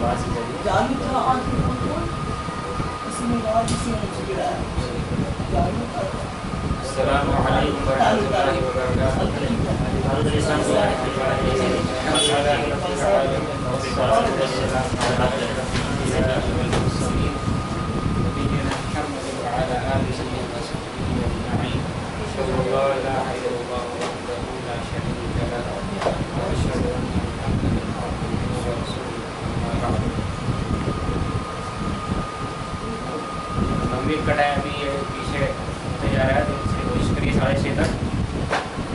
बात से चलिए चालू था आँख में कौन इसमें आज इसी में गिरा है चालू था अस्सलाम वालेकुम वरहमतुल्लाहि वबरकातुहू मम्मी का टाइम अभी ये पीछे होते जा रहा है तो इसलिए कोशिश करिए साढ़े छः तक।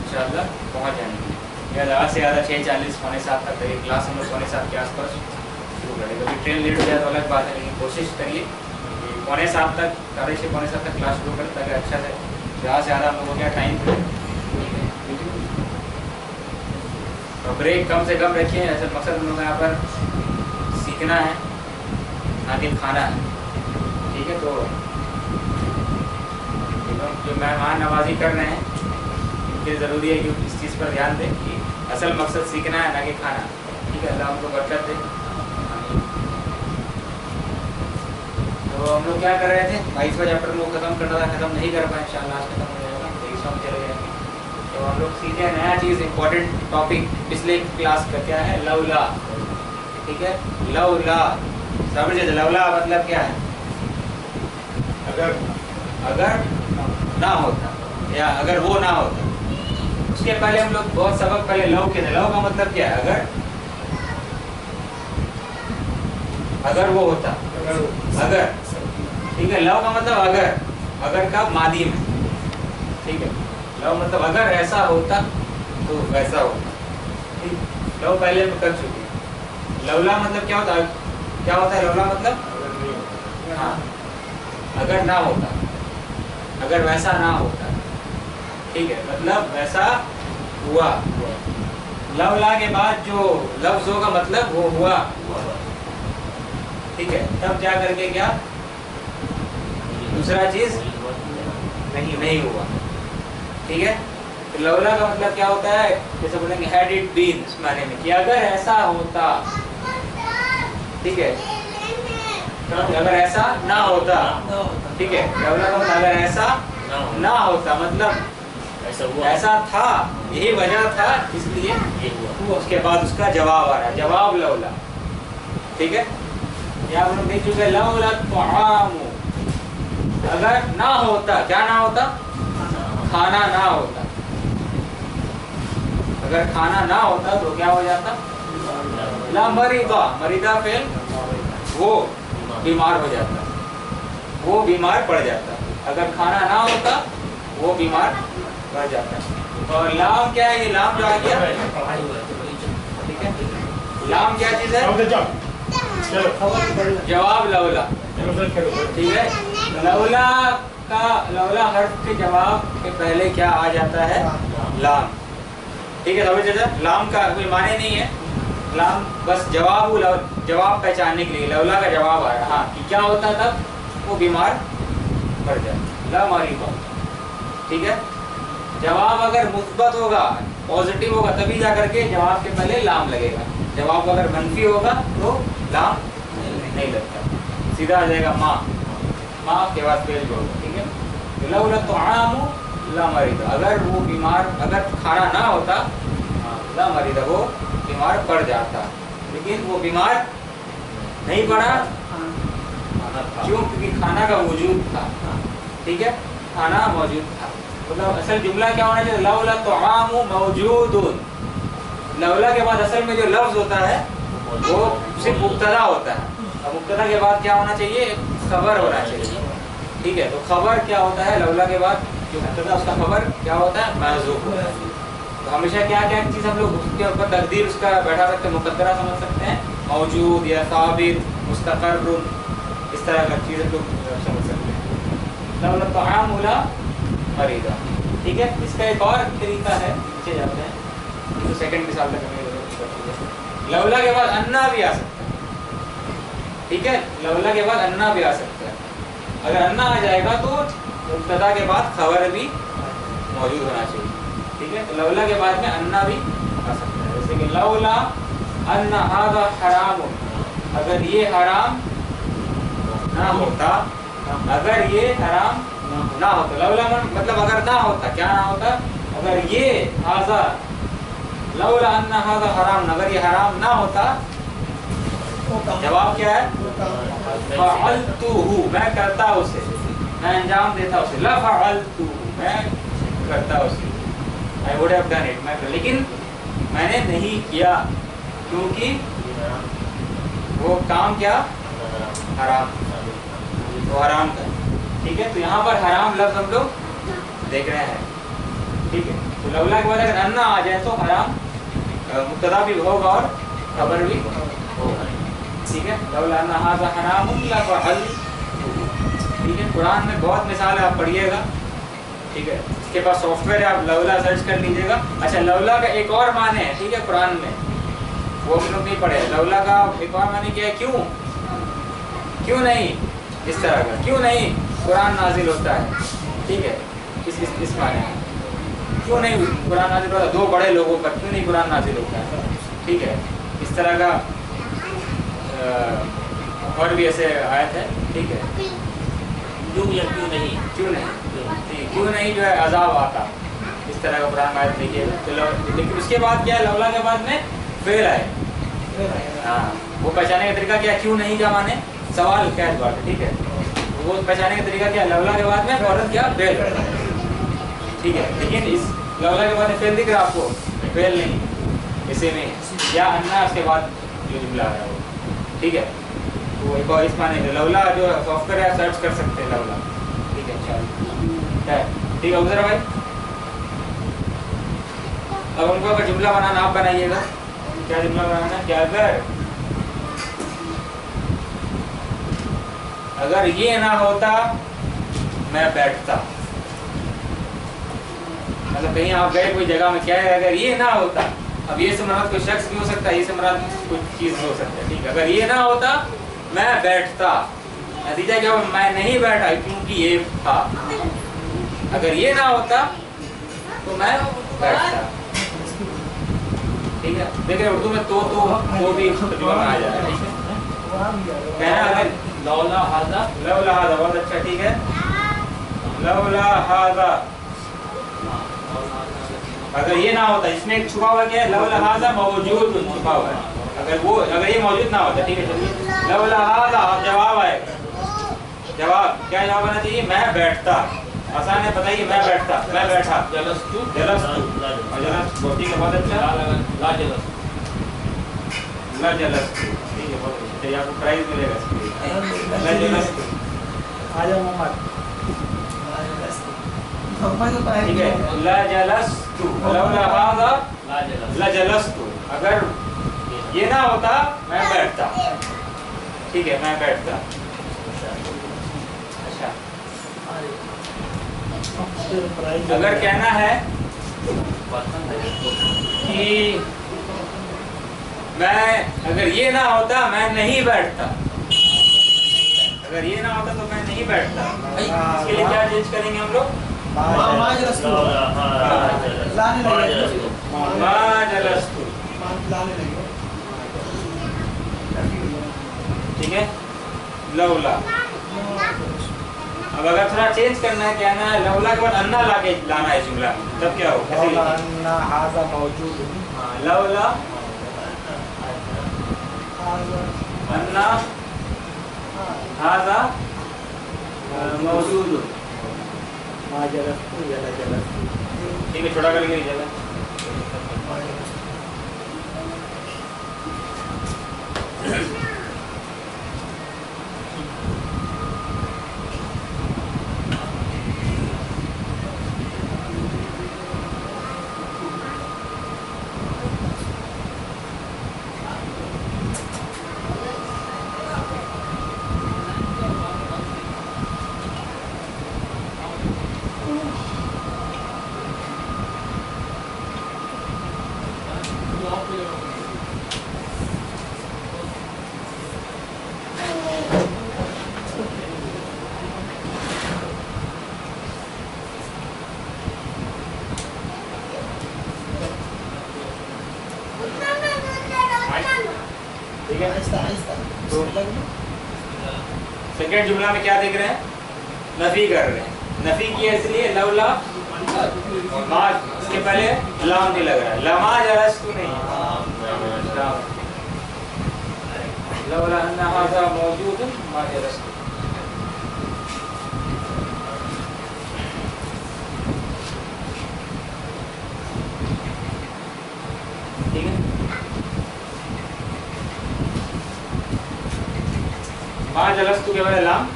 इंशाल्लाह पहुँच जाएँगे। या ज़्यादा से ज़्यादा छः चालीस, पौने सात तक करिए। क्लास लोग पौने सात के आसपास शुरू करें कभी ट्रेन लेट हो जाए तो अलग बात है, लेकिन कोशिश करिए पौने सात तक, साढ़े छः पौने सात तक क्लास शुरू करें, ताकि अच्छा से ज़्यादा से ज़्यादा हम लोगों को टाइम और ब्रेक कम से कम रखिए, ऐसा मकसद हम लोग यहाँ पर सीखना है ना कि खाना है। ठीक है तो जो मेहमान नवाजी कर रहे हैं, इनके ज़रूरी है कि इस चीज़ पर ध्यान दें कि असल मकसद सीखना है, ना कि खाना। ठीक है, अल्लाह हमको बरकत दे। तो हम लोग क्या कर रहे थे? बाईसवा चैप्टर में वो ख़त्म करना था, ख़त्म नहीं कर पाए, इंशाल्लाह आज खत्म हो जाएगा। चले जाएँगे। तो हम लोग सीखे, नया चीज़ इम्पोर्टेंट टॉपिक पिछले क्लास का क्या है? लवला ठीक है? लवला समझे? लवला मतलब क्या है? अगर अगर ना होता, या अगर वो ना होता। उसके पहले हम लोग बहुत सबक पहले लव के थे। लव का मतलब क्या है? अगर अगर वो होता, अगर, ठीक है? लव का मतलब अगर अगर का मादी में, ठीक है? लव मतलब अगर ऐसा होता तो वैसा होता, ठीक? लव पहले हम कर चुके लवला मतलब क्या होता? क्या होता है लवला मतलब? हाँ अगर ना होता। अगर वैसा ना होता, ठीक है मतलब वैसा हुआ। लवला के बाद जो लफ्ज होगा मतलब वो हुआ। ठीक है, तब जा करके क्या? दूसरा चीज़ नहीं नहीं हुआ। ठीक है? तो लवला का मतलब क्या होता है? जैसे बोलेंगे हैड इट बीन इस माने में। कि अगर ऐसा होता, ठीक है अगर ऐसा ना होता ठीक है मतलब अगर ऐसा ना होता। मतलब ऐसा हुआ। ऐसा था यही वजह था इसलिए ये हुआ। उसके बाद उसका जवाब आ रहा है जवाब लवला ठीक है? यहाँ हम देख चुके तुआमु। अगर ना होता क्या ना होता? खाना ना होता। अगर खाना ना होता तो क्या हो जाता? ला मरीदा। मरीदा फेल वो बीमार हो जाता वो बीमार पड़ जाता अगर खाना ना होता वो बीमार पड़ जाता और लाम क्या है? ये लाम जो आ गया। ठीक है? लाम क्या चीज़ है? जवाब लवला ठीक है? लवला का लवला हर्फ के जवाब के पहले क्या आ जाता है? लाम। ठीक है समझ लाम का कोई माने नहीं है। लाम बस जवाब जवाब पहचानने के लिए लवला का जवाब आया। हाँ कि क्या होता तब वो बीमार पड़ जाए। ला मारी ठीक है? जवाब अगर मुस्बत होगा पॉजिटिव होगा तभी जा करके जवाब के पहले लाम लगेगा। जवाब अगर मनफी होगा तो लाम नहीं लगता। सीधा आ जाएगा माँ। माँ के बाद पेल होगा ठीक है? तो लवला तो आमू ला मरीदा अगर वो बीमार अगर खाना ना होता हाँ, ला वो बीमार पड़ जाता। लेकिन वो बीमार नहीं पड़ा। क्यों? क्योंकि खाना का वजूद था। ठीक है? खाना मौजूद था। मतलब असल जुमला क्या होना चाहिए? लवला तो आमू मौजूद लवला के बाद असल में जो लफ्ज होता है, वो सिर्फ़ मुब्तदा होता है। और मुब्तदा के बाद क्या होना चाहिए? खबर होना चाहिए। ठीक है? तो खबर क्या होता है? लवला के बाद जो मुब्तदा उसका खबर क्या होता है? महजूब होता है। हमेशा क्या क्या चीज़ हम लोग उसके ऊपर तकदीर, उसका बैठा सकते हैं मुकदरा समझ सकते हैं। मौजूद या साबित मुस्तकर इस तरह का चीज़ हम लोग समझ सकते हैं। तो आम उला मरीदा ठीक है, इसका एक और तरीका है नीचे जाते हैं। तो सेकंड मिसाल तक हमें लवला के बाद अन्ना भी आ सकता है। ठीक है, लवला के बाद अन्ना भी आ सकता है। अगर अन्ना आ जाएगा तो मुब्तदा के बाद खबर भी मौजूद होना चाहिए। ठीक है? तो लवला के बाद में अन्ना भी आ सकता है। जैसे कि लवला, अन्ना, हादा हराम अगर ये हराम ना होता, अगर ये हराम ना होता मन मतलब अगर ना होता, क्या ना होता? अगर ये हाजा लौला अन्ना हाजा हराम, अगर ये हराम ना होता जवाब क्या है? फअलतुहु, मैं करता उसे। मैं अंजाम देता उसे। ला फअलतुहु मैं करता उसे। I would have done it मैं लेकिन मैंने नहीं किया, क्योंकि वो काम क्या? हराम। वो हराम था। ठीक है? तो यहाँ पर हराम लफ्ज हम लोग देख रहे हैं। ठीक है? तो लवला के बाद अगर अन्ना आ जाए तो हराम मुब्तदा भी होगा और खबर भी होगा। ठीक है? लवला हरामुन ठीक है? कुरान में बहुत मिसाल आप पढ़िएगा। ठीक है? इसके पास सॉफ्टवेयर है आप लवला सर्च कर लीजिएगा। अच्छा लवला का एक और माने है ठीक है कुरान में। वो हम लोग नहीं पढ़े लवला का एक और माने क्या है? क्यों? क्यों नहीं? इस तरह का। क्यों नहीं? कुरान नाजिल होता है। ठीक है इस इस, इस माने क्यों नहीं कुरान नाजिल होता? दो बड़े लोगों पर क्यों नहीं कुरान नाजिल होता है? ठीक है इस तरह का और भी ऐसे आयत है। ठीक है। क्यों या क्यों नहीं? क्यों नहीं? क्यों नहीं जो है अजाब आता? इस तरह का कुरान आयत देखिएगा तो लेकिन उसके बाद क्या है? लवला के बाद में फेल आए। हाँ वो पहचाने का तरीका क्या क्यों नहीं क्या माने सवाल क्या है बात ठीक है? वो पहचाने का तरीका क्या लवला के बाद में फ़ौरन क्या? फेल। ठीक है? लेकिन इस लवला के बाद में फेल दिख रहा आपको? फेल नहीं। इसे में। या अन्ना उसके बाद जो जुमला है वो। ठीक है? तो एक और इस माने लवला जो सॉफ्टवेयर है सर्च कर सकते हैं लवला ठीक है, चलो। है। ठीक है, उधर भाई। अब हमको अगर जुमला बनाना, आप बनाइएगा। क्या जुमला बनाना है? कि अगर अगर ये ना होता, मैं बैठता। मतलब कहीं आप गए कोई जगह में, क्या है? अगर ये ना होता, अब ये से मराद कोई शख्स भी हो सकता है, ये से मराद कोई चीज़ भी हो सकता है, ठीक है? अगर ये ना होता, मैं बैठता। नतीजा क्या मैं नहीं बैठा, क्योंकि ये था। अगर ये ना होता तो मैं बैठता। ठीक है? देखिए उर्दू में तो तो वो भी आ है। कहना अगर लौला हाजा लवला हादा बहुत अच्छा ठीक है? लवला हादा अगर ये ना होता, इसमें एक छुपा हुआ क्या है? लवला हादा मौजूद छुपा हुआ है। अगर वो, अगर ये मौजूद ना होता, ठीक है, चलिए। लवला हादा जवाब आएगा। जवाब, क्या जवाब आना चाहिए? मैं बैठता। आसान है बताइए मैं बैठता मैं बैठा। जलस्तु। जलस्तु। और जलस्तु। ठीक है बहुत अच्छा। ला जलस्तु ला जलस्तु। ठीक है बहुत अच्छा। आपको प्राइज मिलेगा इसके लिए। ला जलस्तु। आजा मोहम्मद मोहम्मद तो ठीक है ला जलस्तु। लवला हादा ला जलस्तु। अगर ये ना होता मैं बैठता। ठीक है मैं बैठता अच्छा अगर कहना है कि मैं अगर ये ना होता मैं नहीं बैठता। अगर ये ना होता तो मैं नहीं बैठता। इसके लिए क्या चेंज करेंगे हम लगे? ठीक है? लवला अब अगर थोड़ा चेंज करना है क्या ना लवला के बाद अन्ना ला के लाना है जुमला तब क्या हो अन्ना हाजा मौजूद हाँ, लवला अन्ना हाजा मौजूद ठीक है हाँ, छोटा करके सेकंड जुमला में क्या देख रहे हैं? नफी कर रहे हैं। नफी किया इसलिए लवला इसके पहले लाम नहीं लग रहा है। लमा जलस्तु नहीं है। लाम। लवला मौजूद मा जलस्तु ठीक है मा जलस्तु के बारे लाम?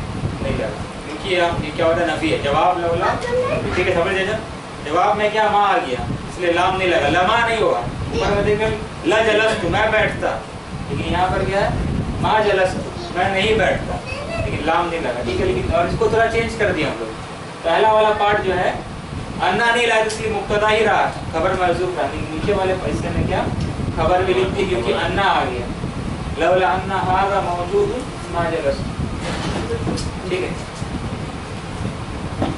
नहीं लगा क्योंकि ये क्या होता है नफी है। जवाब लवला ठीक है, समझ जाए जवाब में क्या माँ आ गया? इसलिए लाम नहीं लगा। लमा नहीं हुआ। ऊपर में देखकर ल जलस्तु, मैं बैठता। लेकिन यहाँ पर क्या है? माँ जलस्तु, मैं नहीं बैठता। लेकिन लाम नहीं लगा। ठीक है, लेकिन और इसको थोड़ा चेंज कर दिया हम लोग। पहला वाला पार्ट जो है, अन्ना नहीं लाया तो इसलिए मुक्तदा ही रहा। खबर महजूब रहा लेकिन नीचे वाले पैसे में क्या? खबर भी लिखती क्योंकि अन्ना आ गया। लवला अन्ना हाजा मौजूद। मा जलस्तु ठीक है।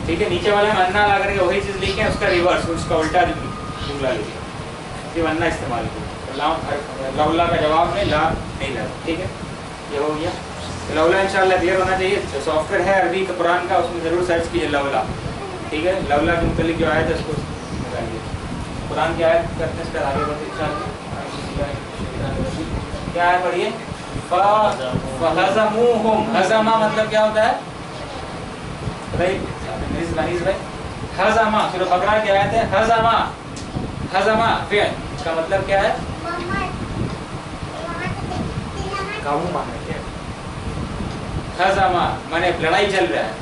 ठीक है, नीचे वाले में अन्ना ला करके वही चीज़ लिखे, उसका रिवर्स उसका उल्टा जुमला लिखे। सिर्फ़ अन्ना इस्तेमाल किया लाम लवला का जवाब में ला, नहीं लगा ठीक है? ये हो गया। तो लवला इंशाल्लाह क्लियर होना चाहिए। जो सॉफ्टवेयर है अरबी का कुरान का, उसमें ज़रूर सर्च कीजिए लवला ठीक है? लवला के मुतलिक जो आयत है, उसको लगाइए कुरान की आयत करते हैं, इसका आगे बढ़ते इंशाल्लाह क्या है? पढ़िए फहज़मुहुम। हज़मा मतलब क्या होता है? भाई भाई हज़मा बकरा आयत है, हज़मा। हज़मा, फिर, इसका मतलब क्या है? काबू हज़मा, माने लड़ाई चल रहा है।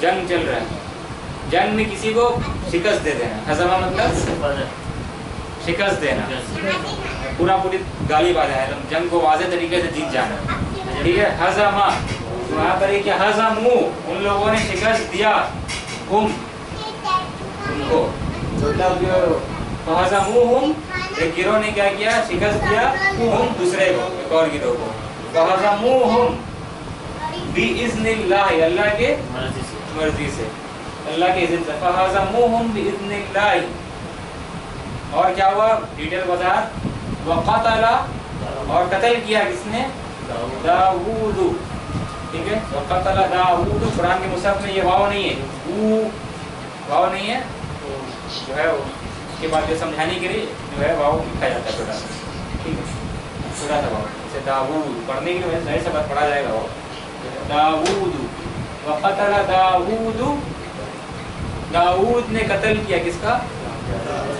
जंग चल रहा है। जंग में किसी को शिकस्त दे देना हज़मा मतलब? शिकस्त देना। पूरा पूरी गाली बाजा है जंग को वाजे तरीके से जीत जाना। ठीक है? हज़मा तो वहाँ पर क्या हज़मू उन लोगों ने शिकस्त दिया। हुम। उनको। मतलब जो फहज़मूहुम एक गिरोह ने क्या किया? शिकस्त दिया। हुम, दूसरे को, एक और गिरोह को। फहज़मूहुम बिइज़्निल्लाह, अल्लाह के मर्ज़ी से। अल्लाह के इज़्ज़त से। फहज़मूहुम बिइज़्निल्लाह। और क्या हुआ? डिटेल बता। वक़तला और कत्ल किया किसने? दाऊद। ठीक है? वक़तला दाऊद। कुरान के मुसहफ में ये वाव नहीं है। ऊ वाव नहीं है। जो है उसके बाद जो समझाने के लिए जो है वाव लिखा जाता है छोटा ठीक है? छोटा सा वाव। जैसे दाऊद। पढ़ने के लिए नए शब्द पढ़ा जाएगा वाव दाऊद। वक़तला दाऊद। दाऊद ने कत्ल किया किसका?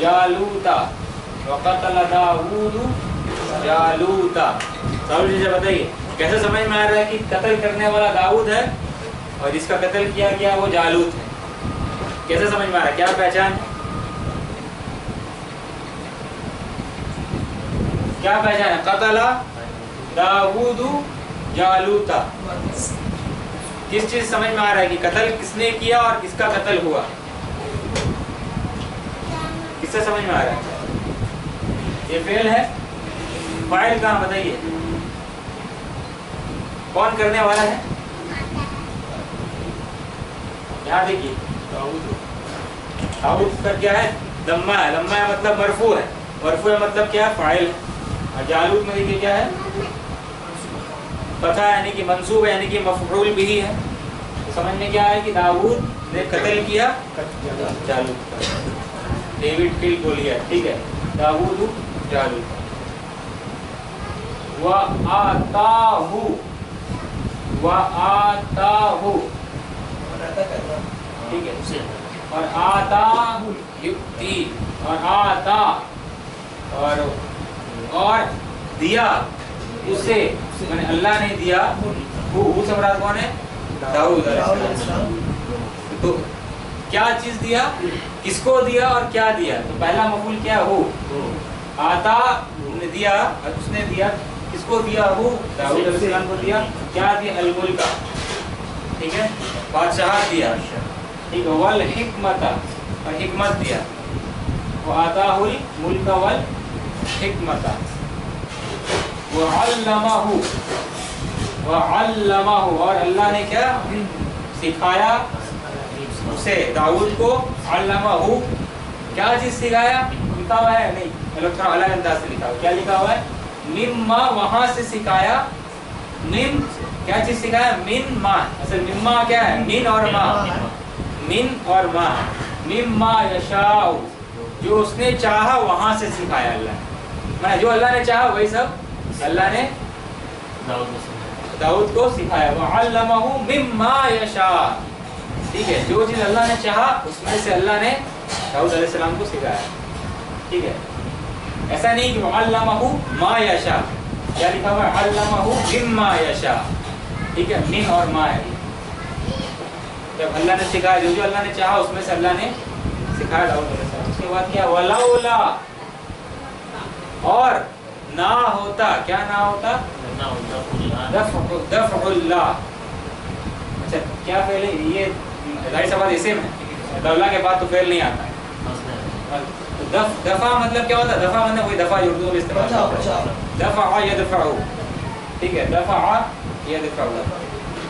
जालूता वक़तल दाऊद जालूता साहब जी बताइए, कैसे समझ में आ रहा है कि कत्ल करने वाला दाऊद है और जिसका कत्ल किया गया वो जालूत है? कैसे समझ में आ रहा है? क्या पहचान? है क्या पहचान है? कतला दाऊद जालूता किस चीज़ समझ में आ रहा है कि कत्ल किसने किया और किसका कत्ल हुआ? किससे समझ में आ रहा है। ये फेल है। फ़ाइल कहाँ बताइए? कौन करने वाला है? यहाँ देखिए। दाऊद का क्या है? लम्मा है। लम्मा है मतलब मरफू है। मरफू है मतलब क्या? है फ़ाइल है। और जालूद में देखिए क्या है? पता यानी कि मंसूब है, यानी कि मफरूल भी है। समझ में क्या है कि दाऊद ने कत्ल किया? जालूद का। डेविड किल को लिया ठीक है? दाऊद जालू व आताहु व आताहु ठीक है? और आता युक्ति, और आता, और और दिया उसे, मैंने अल्लाह ने दिया, वो वो सम्राट कौन है? दाऊद। तो क्या चीज़ दिया? किसको दिया और क्या दिया? तो पहला मफूल क्या हो? आता ने दिया, उसने दिया, किसको दिया? हो। दाऊद को दिया। क्या दिया? अलमुल का ठीक है? बादशाह दिया। ठीक है, वल हिकमता। और हिकमत दिया। वो आता हुल मुल्क वल हिकमता। वो अल्लमाहु। और अल्लाह ने क्या? सिखाया। उसे दाऊद को अल्लमाहु क्या चीज़ सिखाया? किताब है? नहीं थोड़ा अलग अंदाज से लिखा हुआ क्या लिखा हुआ है? मिम्मा वहाँ से सिखाया मिन क्या चीज़ सिखाया? मिन मा असल मिम्मा क्या है? मिन और मा। मिन और मा। मिम्मा यशाउ जो उसने चाहा वहाँ से सिखाया अल्लाह ने। जो अल्लाह ने चाहा वही सब अल्लाह ने दाऊद को सिखाया। वअल्लमहु मिम्मा यशा ठीक है जो चीज़ अल्लाह ने चाहा उसमें से अल्लाह ने दाऊद अलैहि सलाम को सिखाया। ठीक है? ऐसा नहीं कि वअल्लमहु मा यशा क्या लिखा हुआ है अल्लमहु मिम्मा यशा। ठीक है? मिन और मा है जब अल्लाह ने सिखाया जो जो अल्लाह ने चाहा उसमें से अल्लाह ने सिखाया दाऊद उसके बाद क्या वलाउला और ना होता क्या ना होता? खुला दफ़- अच्छा क्या पहले ये ज़ाहिर सा बात में दौला के बाद तो फेल नहीं आता। तो दफ दफ़ा मतलब क्या होता है? दफ़ा मतलब वही दफ़ा उर्दू में इस्तेमाल बचाओ करते हैं। बचाओ। दफ़ा ठीक है दफ़ा यदफउ।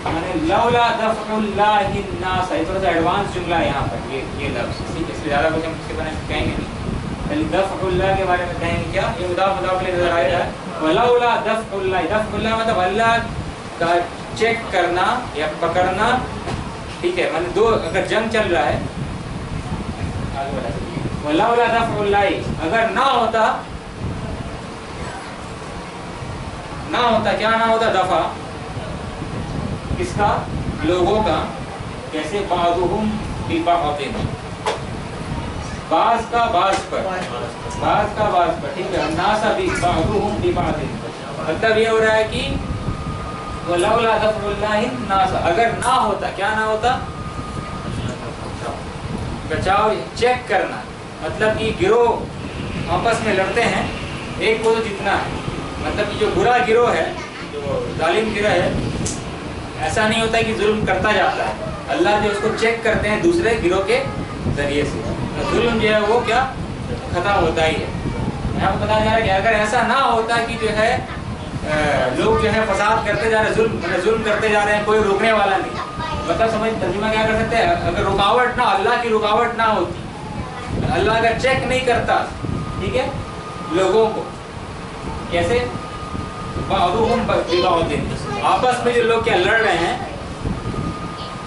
माने लौला दफउल्लाहि नास ये थोड़ा सा एडवांस जुमला है यहाँ पर ये ये लफ्ज। ठीक है इसलिए ज़्यादा कुछ हम इसके बारे में कहेंगे नहीं। पहले दफउल्लाह के बारे में कहेंगे क्या? ये मुदाफ मुदाफ के लिए नज़र है वलौला दफउल्लाह दफउल्लाह मतलब अल्लाह का चेक करना या पकड़ना ठीक है माने दो अगर जंग चल रहा है हैं। अगर ना होता ना होता, क्या ना होता दफ़ा? किसका? लोगों का। कैसे बाजुहुम बि बाज़िन बाज का बाज पर। बाज का बाज पर, ठीक है नासा भी बाजुहुम बि बाज़िन मतलब ये हो रहा है कि अगर ना होता, क्या ना होता? बचाओ चेक करना। मतलब कि गिरोह आपस में लड़ते हैं, एक को तो जितना है। मतलब कि जो बुरा गिरोह है, जो जालिम गिरोह है, ऐसा नहीं होता कि जुल्म करता जाता है। अल्लाह जो उसको चेक करते हैं दूसरे गिरोह के ज़रिए से। तो जुल्म जो है वो क्या? खत्म होता ही है। यहाँ बताया जा रहा है कि अगर ऐसा ना होता कि जो है लोग जो है फसाद करते जा रहे हैं, जुल्म मतलब जुल्म करते जा रहे हैं, कोई रोकने वाला नहीं। मतलब समझ, तर्जुमा क्या कर सकते हैं? अगर रुकावट ना अल्लाह की रुकावट ना होती अल्लाह अगर चेक नहीं करता, ठीक है, लोगों को, कैसे? आपस में जो लोग क्या लड़ रहे हैं,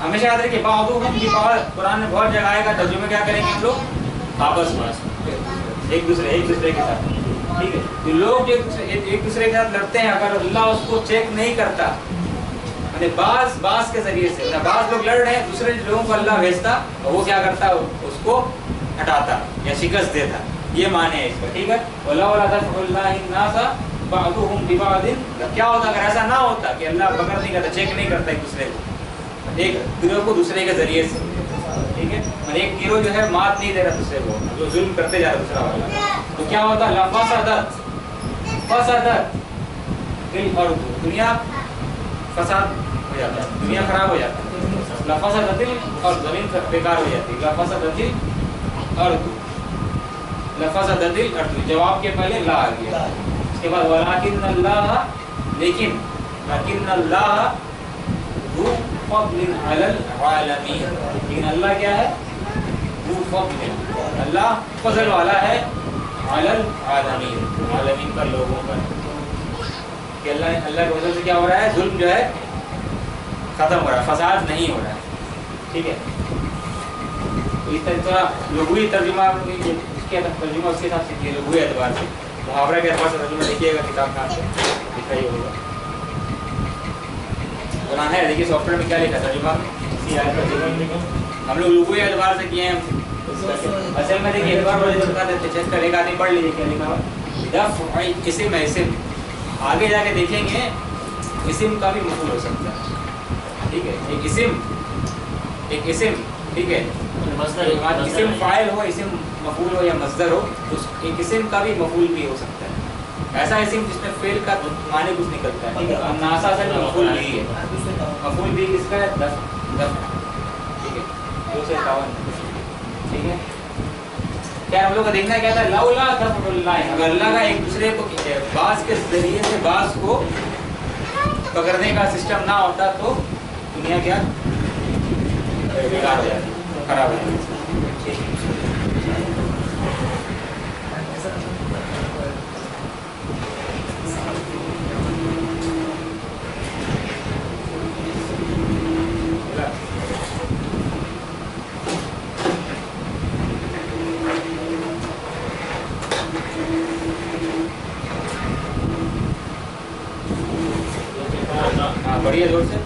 हमेशा याद रखिए बादुहुम बिबाउद। कुरान में बहुत जगह आएगा, तर्जुमे क्या करेंगे हम लोग? आपस में। एक दूसरे एक दूसरे के साथ। ठीक है? तो लोग एक दूसरे दूसरे के साथ लड़ते हैं, अगर अल्लाह उसको चेक नहीं करता बास बास के ज़रिए से बास लोग लड़ रहे हैं, दूसरे लोगों को अल्लाह भेजता, और वो क्या करता, उसको हटाता, या शिकस्त देता। ये माने है इसका, ठीक है? बिबादिन। क्या होता, अगर ऐसा ना होता कि अल्लाह पकड़ नहीं करता चेक नहीं करता एक दूसरे को, एक गिरोह को दूसरे के ज़रिए से। ठीक है? और एक गिरोह जो है मात नहीं दे रहा दूसरे को जो जुल्म करते जा रहा दूसरा वाला। तो क्या होता लफसदत फसदत दिल और दुनिया फसाद हो जाता है। दुनिया खराब हो जाता है। लफसदत दिल और ज़मीन बेकार हो जाती है। लफसदत दिल और दिल और जवाब के पहले ला आ गया। उसके बाद वलाकिन अल्लाह लेकिन लेकिन अल्लाह लेकिन अल्लाह क्या है? अल्लाह फजल वाला है अलल आलमीन आलमीन पर लोगों पर। कि अल्लाह अल्लाह की वजह से क्या हो रहा है? जुल्म जो है, खत्म हो रहा है। फसाद नहीं हो रहा है। ठीक है? तो इस तरह थोड़ा लघुई तर्जुमा इसके तर्जुमा उसके हिसाब से लघुई एतबार से। मुहावरा के एतबार से तर्जुमा देखिएगा किताब कहाँ से? लिखा ही होगा कुरान है देखिए सॉफ्टवेयर में क्या लिखा तर्जुमा हम लोग लघुई एतबार से किए हैं। असल में देखिए एतबार बता देते चेक कर एक आदमी पढ़ लीजिए क्या लिखा हुआ इसिम है इसिम। आगे जाके देखेंगे इसिम का भी मफूल हो सकता है। ठीक है एक इसिम एक इसिम ठीक है। मसदर एक फ़ाइल हो। इसिम मफूल हो या मजदर हो उस एक इसिम का भी मफूल भी हो सकता है। ऐसा इसिम जिसमें फेल का माने कुछ निकलता है, ठीक है? नासा से मफूल भी है। मफूल भी किसका है? दस दस। ठीक है? दो सौ इक्यावन। ठीक है? क्या हम लोग का देखना क्या था? लौला दफुल्लाह अगर अल्लाह का एक दूसरे को बास के ज़रिए से बास को पकड़ने का सिस्टम ना होता तो दुनिया क्या? बेकार हो जाती, खराब हो जाती ठीक है। पढ़िए ज़ोर से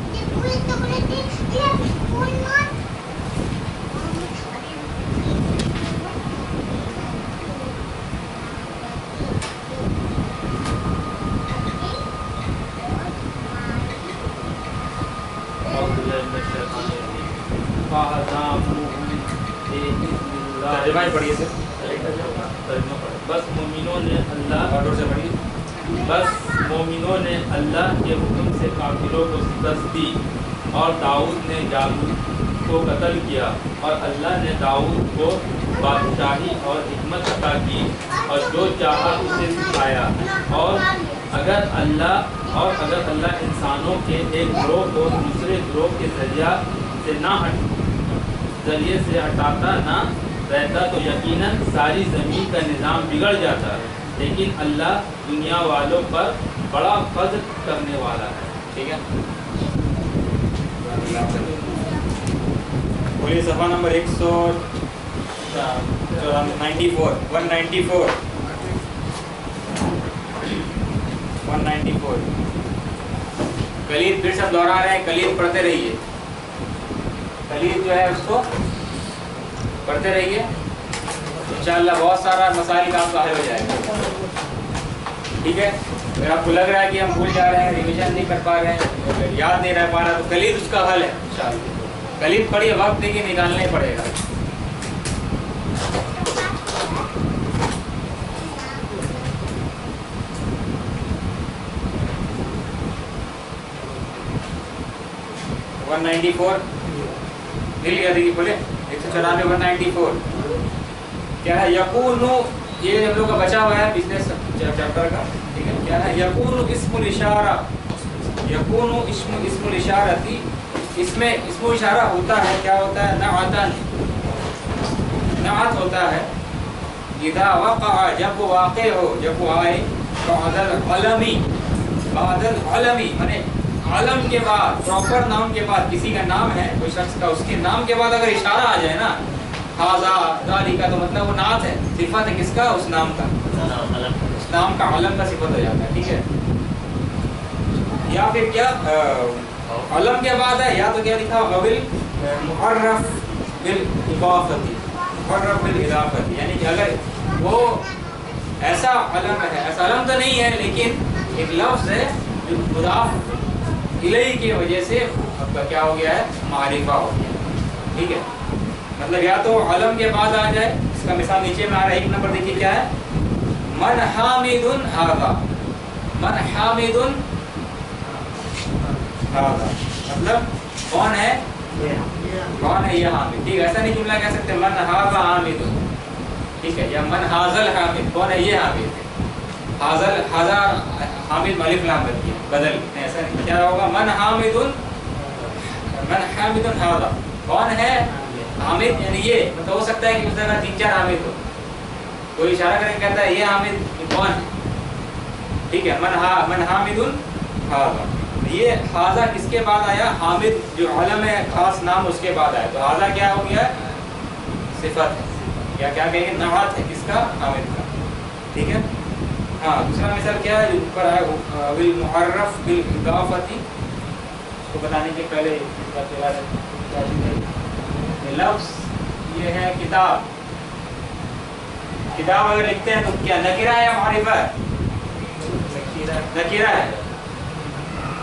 तर्जुमा ही पढ़िए सर बस मोमिनों ने अल्लाह और ज़ोर से पढ़िए बस मोमिनों ने अल्लाह के हुक्म से काफिरों को शिकस्त दी और दाऊद ने जालूत को कत्ल किया और अल्लाह ने दाऊद को बादशाही और हिकमत अता की और जो चाहा उसे सिखाया और अगर अल्लाह और अगर अल्लाह इंसानों के एक ग्रोह को दूसरे ग्रोह के ज़रिया से ना हट, ज़रिए से हटाता ना रहता तो यकीनन सारी ज़मीन का निज़ाम बिगड़ जाता लेकिन अल्लाह दुनिया वालों पर बड़ा फजल करने वाला है। ठीक है? सफ़ा नंबर एक सौ ninety four, one ninety four. One ninety four से दोहरा रहे हैं कलीद पढ़ते रहिए। कलीद जो है उसको पढ़ते रहिए। इंशाल्लाह बहुत सारा मसाइल का आपका हल हो जाएगा। ठीक है? अगर आपको लग रहा है कि हम भूल जा रहे हैं रिवीजन नहीं कर पा रहे हैं, याद नहीं रह पा रहा तो कलीद उसका हल है, इंशाल्लाह। कलीद पढ़िए, वक्त देखिए, निकालना ही पड़ेगा। वन नाइन्टी फोर मिल गया देखिए बोले एक सौ चौरानवे वन क्या है यकून ये हम लोग का बचा हुआ है बिज़नेस चैप्टर का ठीक है क्या है यकून इसमुल इशारा यकून इसम इसमुल इशारती इसमें इसमुल इशारा होता है क्या होता है नातन नात होता है इदा वक़ा जब वो वाक़ हो जब वो आए बादल अलमी बादल अलमी माने आलम के बाद प्रॉपर नाम के बाद किसी का नाम है कोई शख्स का उसके नाम के बाद अगर इशारा आ जाए ना हाजा गाली का तो मतलब वो नात है सिफत है किसका? उस नाम का। उस नाम का आलम का सिफत हो जाता है ठीक है? या फिर क्या अ, अलम के बाद है या तो क्या लिखा होगा बिल मुहर्रफ बिल इदाफती मुहर्रफ बिल इदाफती यानी कि अगर वो ऐसा अलम है ऐसा अलम तो नहीं है लेकिन एक लफ्ज है जो मुदाफ इलही की वजह से आपका क्या हो गया है? मारिफा हो गया। ठीक है? मतलब या तो अलम के बाद आ जाए, इसका मिसाल नीचे में आ रहा है, एक नंबर देखिए क्या है। मन हामिदुन हादा। मन हामिदुन हादा। मतलब कौन है? कौन है ये हामिद? ठीक है, ऐसा नहीं जुमला कह सकते, मन हाजा हामिदुन। ठीक है, या मन हाजल हामिद, कौन है ये हामिद? हाजल हाजा हामिद मलिक नाम कर दिया बदल ऐसा नहीं। क्या होगा? मन हामिदुन मन हामिदुन हादा। कौन है? हामिद, यानी ये। मतलब हो सकता है कि उस जगह तीन चार हामिद हो। कोई इशारा करके कहता है, ये हामिद कौन है? ठीक है, मन हा, मन हामिदुन हाजा ये हाजा किसके बाद आया? हामिद जो आलम है, खास नाम उसके बाद आया। तो हाजा क्या हो गया? सिफत या क्या कहेंगे? नवात है किसका? हामिद का। ठीक है? हाँ दूसरा मिसाल क्या है ऊपर आया बिल मुहर्रफ बिल इदाफती उसको बताने के पहले है ये है किताब। किताब अगर लिखते हैं तो क्या नकीरा है या मारिफा है? नकीरा। है।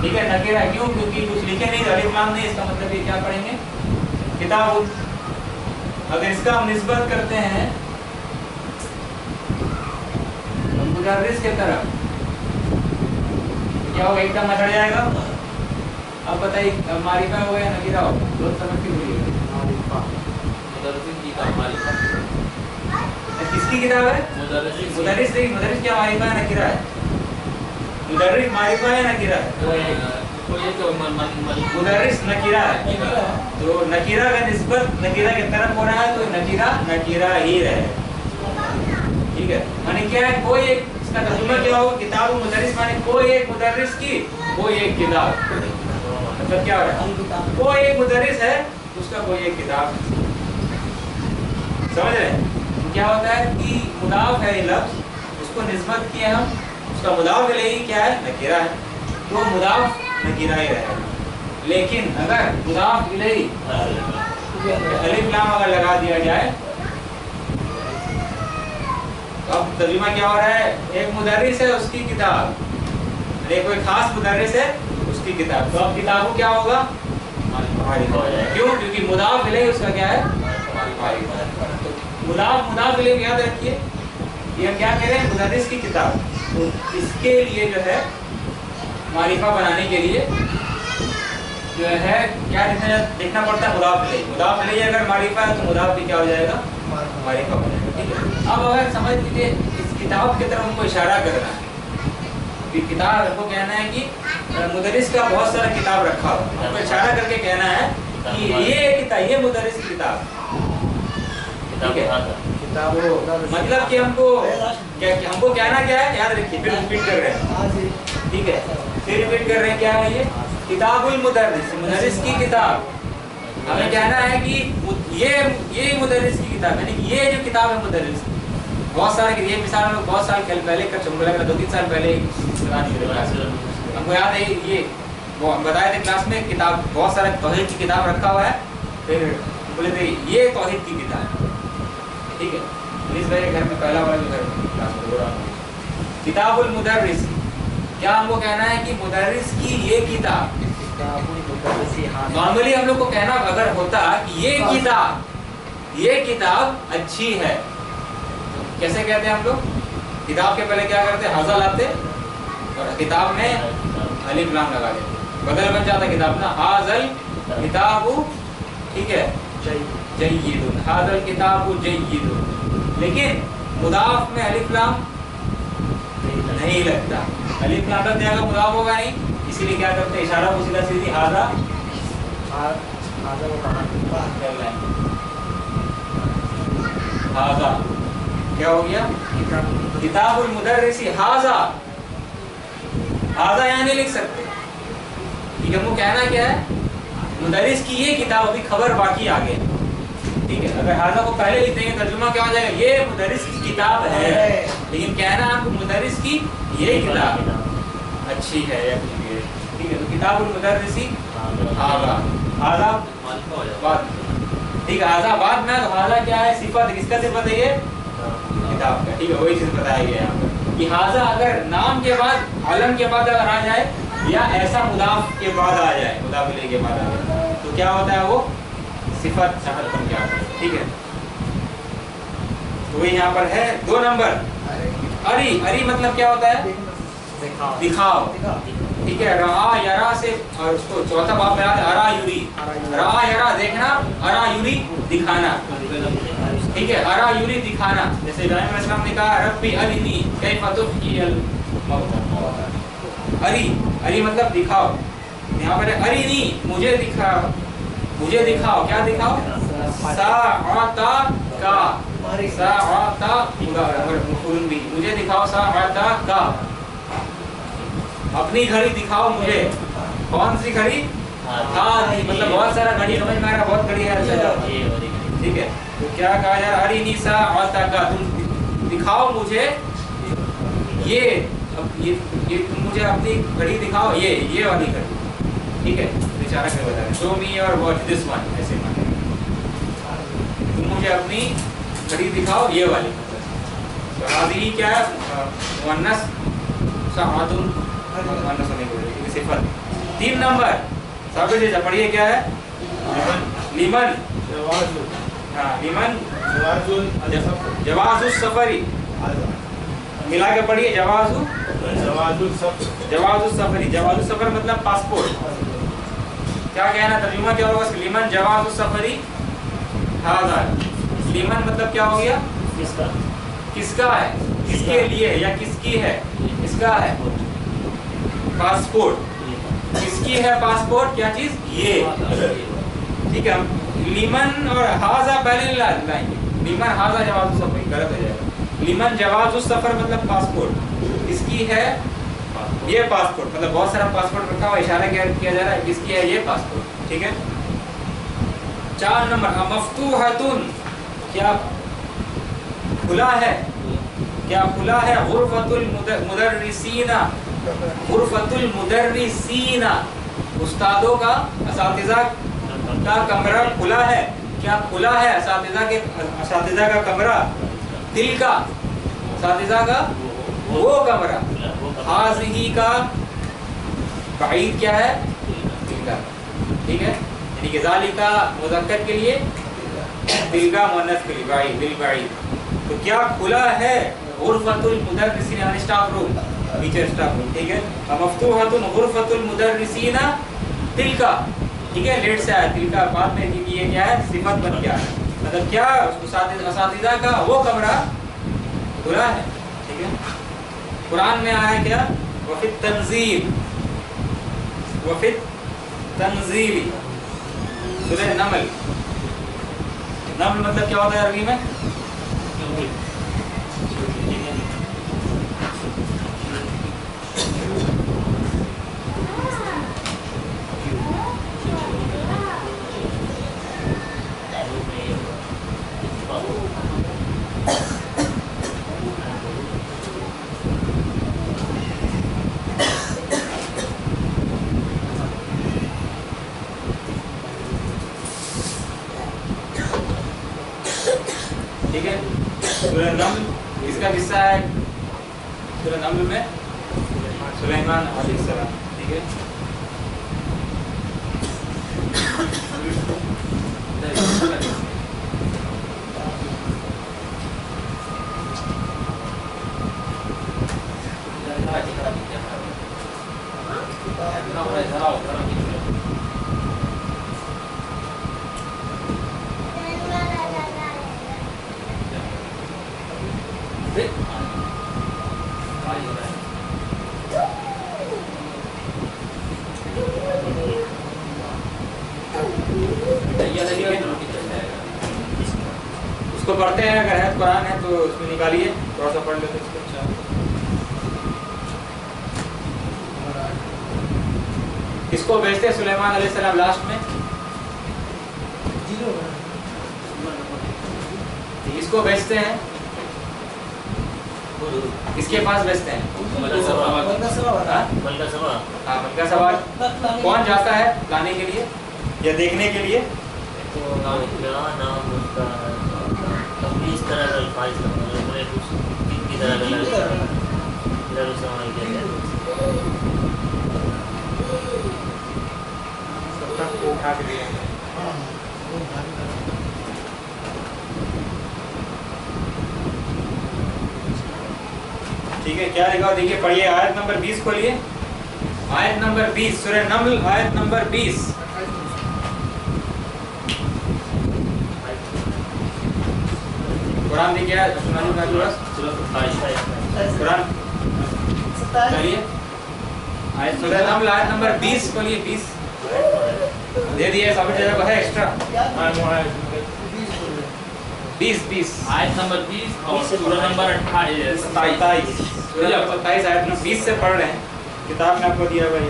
ठीक है नकीरा क्यों? क्योंकि कुछ लिखे नहीं तो अलिफ लाम नहीं इसका मतलब ये क्या पढ़ेंगे? किताब अगर इसका हम निस्बत करते हैं मुदर्रिस के तरफ़ क्या होगा एकदम मचड़ जाएगा। अब बताइए अब मारिफा हो गया नकीरा हो बहुत समझ के मारिफा किसकी किताब है? मुदर्रिस की- मुदर्रिस देखिए क्या मारिफा है? नकीरा है मुदर्रिस मारिफा है? नकीरा है कोई कोई एक मन मन मन। मुदर्रिस नकीरा है। तो नकीरा का निस्बत नकीरा की तरफ़ हो रहा है तो नकीरा नकीरा ही रहे। ठीक है। माने क्या है, कोई एक, इसका तर्जुमा क्या होगा? किताब मुदर्रिस माने कोई एक मुदर्रिस की, कोई एक किताब। मतलब क्या हो रहा है? कोई एक मुदर्रिस है, उसका कोई एक किताब। समझ रहे हैं? क्या होता है कि मुदाफ है ये लफ्ज, उसको निस्बत किए हम, उसका मुदाफ इलैहि क्या है? नकीरा है। तो मुदाफ नकीरा ही रहेगा। लेकिन अगर मुदाफ इलैहि अलिफ लाम अगर लगा दिया जाए अब तर्जुमा क्या हो रहा है? एक मुदर्रिस है उसकी किताब। एक कोई खास मुदर्रिस है उसकी किताब। तो अब किताब को क्या होगा? हो क्यों? क्योंकि मुदाफ इलैहि उसका क्या है? मारिफा। तो मुदाफ मुदाफ इलैहि याद रखिए ये हम क्या कह रहे हैं? मुदर्रिस की किताब। तो इसके लिए जो है मारिफा बनाने के लिए जो है क्या लिखना पड़ता है मुदाफ इलैहि मुदाफ इलैहि अगर मारिफा है तो मुदाफ भी क्या हो जाएगा? मारिफा हो ठीक है? अब अगर समझ लीजिए इस किताब की तरफ़ हमको इशारा करना है। कि किताब हमको कहना है कि मुदरिस का बहुत सारा किताब रखा हो। हमको इशारा करके कहना है कि ये किताब ये मुदरिस की किताब। ठीक है? मतलब कि हमको क्या हमको कहना क्या है? याद रखिए फिर रिपीट कर रहे हैं। ठीक है? फिर रिपीट कर रहे हैं क्या है ये किताबुल मुदर्रिस मुदर्रिस की किताब। हमें कहना है कि ये ये मुदर्रिस की किताब यानी ये जो किताब है मुदर्रिस की, बहुत सारे ये मिसाल हम बहुत साल पहले कर चुके लग दो तीन साल पहले। हमको याद है ये बताए थे क्लास में किताब बहुत सारा तौहीद की किताब रखा हुआ है। फिर बोले थे ये तौहीद की किताब है। ठीक है? भाई के घर में पहला वाला घर क्लास में हो रहा किताबुल मुदर्रिस क्या हमको कहना है कि मुदर्रिस की ये किताब नॉर्मली हम लोग को कहना अगर होता कि ये किताब ये किताब अच्छी है। कैसे कहते हैं हम लोग? किताब के पहले क्या करते? हाजा लाते और किताब में अलिफ लाम लगा देते। बदल बन जाता किताब ना। हाजल किताबु ठीक है? जय्यिदुन। हाजल किताबु जय्यिदुन। लेकिन मुदाफ में अलिफ लाम नहीं लगता। अलिफ लाम लग जाएगा मुदाफ होगा नहीं। इसीलिए क्या करते हैं? इशारा को सीधा सीधी हाजा। हाजा क्या हो गया? किताबुल मुदर्रिसी हाजा। हाजा यहाँ नहीं लिख सकते। ठीक है वो कहना क्या है? मुदर्रिस की ये किताब अभी खबर बाकी आ गई। ठीक है अगर हाजा को पहले लिख देंगे तर्जुमा क्या हो जाएगा? ये मुदर्रिस की किताब है। लेकिन कहना आपको मुदर्रिस की ये किताब। अच्छी है या किताबुल मुदर्रिसी। ठीक है हाजा बाद तो हाजा क्या है? सिफत, किसका सिफत है ये? किताब का। ठीक है, वही चीज़ बताया गया यहाँ कि हाजा अगर नाम के बाद अलम के बाद अगर आ जाए, या ऐसा मुदाफ के बाद आ जाए मुदाफ के बाद आ जाए तो क्या होता है वो? सिफत शहर बन है। ठीक है? तो यहाँ पर है, दो नंबर। अरी अरी मतलब क्या होता है? दिखाओ ठीक है, रा यरा से, और उसको चौथा बाप में आता है अरा यूरी। रा यरा देखना अरा यूरी दिखाना। ठीक है अरा यूरी दिखाना। जैसे इब्राहिम अलैहिस्सलाम ने कहा, रब्बी अरिनी, कैफा मौता। अरी अरी मतलब दिखाओ। यहाँ पर है, अरिनी, मुझे दिखाओ। मुझे दिखाओ, क्या दिखाओ? साआता का। साआता मफूल भी, मुझे दिखाओ, साआता का। अपनी घड़ी दिखाओ मुझे। कौन सी घड़ी? हाँ मतलब बहुत सारा घड़ी समझ में आ रहा बहुत घड़ी है अच्छा ठीक है तो क्या कहा रहा अरे आता का तुम दिखाओ मुझे। ये अब ये ये तुम मुझे अपनी घड़ी दिखाओ ये ये वाली घड़ी। ठीक है बेचारा कर बता रहे शो मी और वॉच दिस वन ऐसे माने। तुम मुझे अपनी घड़ी दिखाओ ये वाली। तो आदि क्या है? वन्नस तीन नंबर। सब जैसा पढ़िए क्या है? लिमन हाँ लिमन जवाजुस सफरी। मिला के पढ़िए जवाजु जवाजुस सफरी। जवाजुस सफ़र। मतलब पासपोर्ट क्या कहना तर्जुमा क्या होगा? लिमन जवाजुस सफरी। हाजा लिमन मतलब क्या हो गया? किसका? किसका है? किसके लिए या किसकी है? किसका है? पासपोर्ट। किसकी है पासपोर्ट? क्या चीज़? ये। ठीक है लिमन और हाजा पहले लाएँगे। लिमन, हाजा, जवाब सफ़र गलत हो जाएगा। लिमन, जवाब सफ़र मतलब पासपोर्ट। किसकी है? ये पासपोर्ट मतलब बहुत सारा पासपोर्ट रखा हुआ इशारा किया किया जा रहा है, किसकी है ये पासपोर्ट, ठीक है? चार नंबर मफ्तूहतुन, क्या खुला है? क्या खुला है? गुरफतुल मुदर- मुदर्रिसीना। गुरफतुल मुदर्रिसीना उस्तादों का असातिजा का कमरा खुला है। क्या खुला है? असातिजा के असातिजा का कमरा? दिल का। असातिजा का वो कमरा। हाजही का बाईद क्या है? दिल का। ठीक है? यानी कि जाली का मुजक्कर के लिए, दिल का मुन्नस के लिए, बाईद, दिल बाईद। तो क्या खुला है? गुरफतुल मुदर्रिसीन staff room. Teacher staff room ठीक है? अब मफ्तूहतुन गुरफतुल मुदर्रिसीना दिल का ठीक है? लेट से आया दिल का बाद में जी ये क्या है? सिफत बन गया। है? मतलब क्या असातिजा का वो कमरा खुला है, ठीक है? कुरान में आया क्या? वफित तंजील। वफित तंजील। सूरह नमल। नमल मतलब क्या होता है अरबी में? ठीक है? नमल इसका किस्सा है नमल में। सुलेमान अलैहिस्सलाम ठीक है? उसको पढ़ते हैं अगर है कुरान है तो उसमें निकालिए थोड़ा सा पढ़ लेते इसको हैं सुलेमान अलैहिस्सलाम लास्ट में। इसको भेजते हैं। किसके पास भेजते हैं? बता हाँ हाँ, सवाल कौन जाता है लाने के लिए? या देखने के लिए? क्या नाम उसका है काफ़ी इस तरह का अल्फाज का मतलब है कुछ दिन की तरह का लगता है इधर उस समय के लिए तब तक वो उठा के दिए। ठीक है क्या लिखा देखिए पढ़िए आयत नंबर 20 खोलिए। आयत नंबर 20 सूरह नमल आयत नंबर 20 कुरान देखिए सुनाइए मैं थोड़ा। कुरान। चलिए। आयत सूरह नमल आयत नंबर 20 खोलिए 20 दे दिए सब जगह को है एक्स्ट्रा 20 20 आयत नंबर 20 और सूरा नंबर 28 सत्ताईस। सूरह नंबर सत्ताईस आयत नंबर 20 से पढ़ रहे हैं। किताब में आपको दिया हुआ है।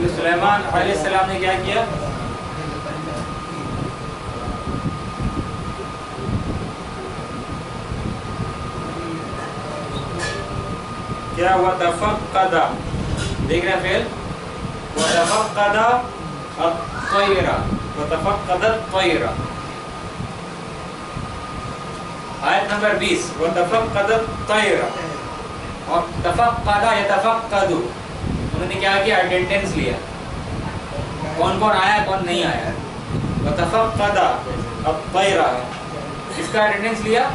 दे कर दो फिर सुलेमान अलैहिस्सलाम ने क्या किया क्या हुआ तफक्कदा देख रहे हैं फेल वो तफक्कदा at-तयरा वो तफक्कदा at-तयरा आयत नंबर 20. वो तफक्कदा at-तयरा और तफक्कदा यतफक्कदु उन्होंने क्या किया? अटेंडेंस लिया। कौन कौन आया कौन नहीं आया? वो तफक्कदा at-तयरा किसका अटेंडेंस लिया?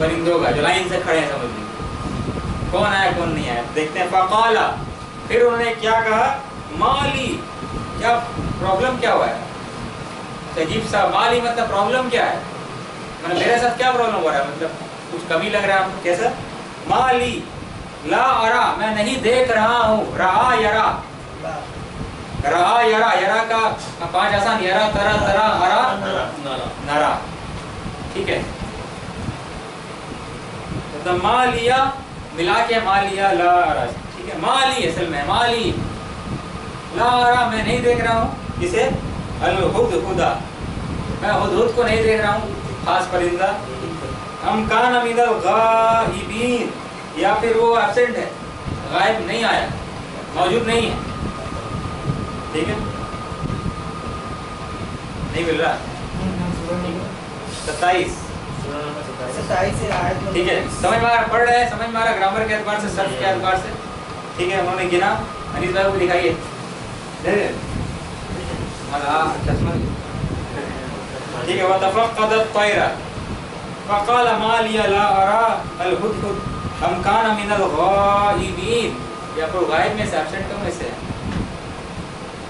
परिंदों का। जो लाइन से खड़े हैं समझ लीजिए। कौन आया कौन नहीं आया? देखते हैं फकाला। फिर उन्होंने क्या कहा? माली। क्या प्रॉब्लम क्या हुआ है? तो अजीब सा माली मतलब प्रॉब्लम क्या है? मतलब मेरे साथ क्या प्रॉब्लम हो रहा है? मतलब कुछ कमी लग रहा है आपको? कैसा? माली। ला अरा, मैं नहीं देख रहा हूँ। रहा यरा। रहा यरा यरा का पाँच आसान, यरा, तरा तरा, अरा, नरा। ठीक है। द मालिया मिला के मालिया ला अरा। ठीक है, माली असल में, माली ला अरा, मैं नहीं देख रहा हूँ। किसे अल हुद हुदा। मैं हुद को नहीं देख रहा हूँ। खास परिंदा। हम कान अमीदल गाइबीन या फिर वो एबसेंट है गायब नहीं आया मौजूद नहीं है। ठीक है? नहीं मिल रहा। सत्ताईस। ठीक है समझ में आ रहा पढ़ रहे हैं समझ में आ रहा ग्रामर के एतबार से सर्फ के एतबार से। ठीक है उन्होंने गिना। अनिस भाई को दिखाइए। हाँ चश्मा ठीक है वतफक़द तैरा। फ़क़ाल मा लिया ला अरा अल हुदहुद हम कान मिन अल गाइबीन या फिर गायब में से एब्सेंट में से